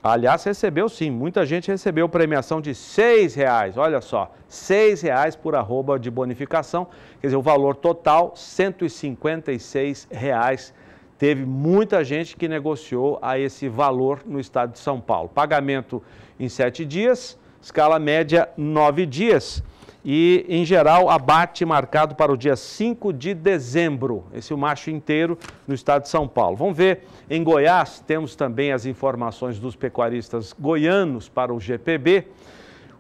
aliás, recebeu sim, muita gente recebeu premiação de seis reais, olha só, seis reais por arroba de bonificação, quer dizer, o valor total, 156 reais. Teve muita gente que negociou a esse valor no estado de São Paulo. Pagamento em sete dias, escala média nove dias e, em geral, abate marcado para o dia 5 de dezembro. Esse é o macho inteiro no estado de São Paulo. Vamos ver, em Goiás, temos também as informações dos pecuaristas goianos para o GPB.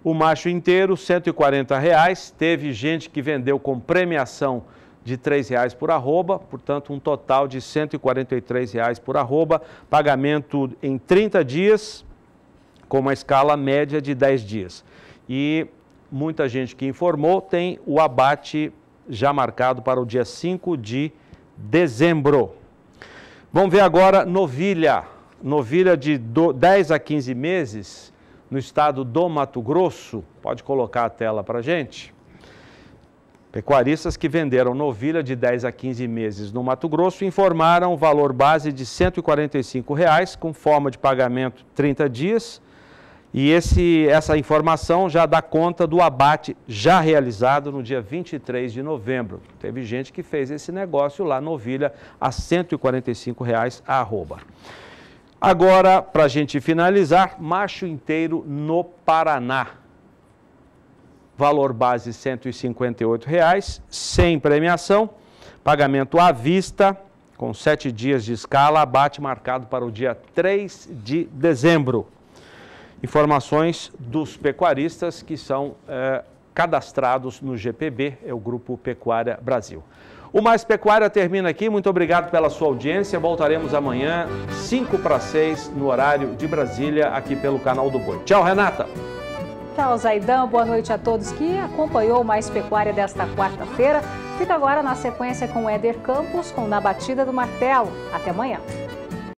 O macho inteiro, 140 reais. Teve gente que vendeu com premiação de R$ 3,00 por arroba, portanto, um total de R$ 143,00 por arroba. Pagamento em 30 dias, com uma escala média de 10 dias. E muita gente que informou, tem o abate já marcado para o dia 5 de dezembro. Vamos ver agora novilha. Novilha de 10 a 15 meses no estado do Mato Grosso. Pode colocar a tela para gente. Pecuaristas que venderam novilha de 10 a 15 meses no Mato Grosso informaram o valor base de 145 reais, com forma de pagamento 30 dias e esse, essa informação já dá conta do abate já realizado no dia 23 de novembro. Teve gente que fez esse negócio lá no Ovilha a 145 reais a. Agora, para a gente finalizar, macho inteiro no Paraná. Valor base 158 reais, sem premiação, pagamento à vista, com sete dias de escala, abate marcado para o dia 3 de dezembro informações dos pecuaristas que são é, cadastrados no GPB, é o Grupo Pecuária Brasil. O Mais Pecuária termina aqui. Muito obrigado pela sua audiência. Voltaremos amanhã, 5 para 6, no horário de Brasília, aqui pelo canal do Boi. Tchau, Renata. Tchau, Zaidão. Boa noite a todos que acompanhou o Mais Pecuária desta quarta-feira. Fica agora na sequência com o Éder Campos, com Na Batida do Martelo. Até amanhã.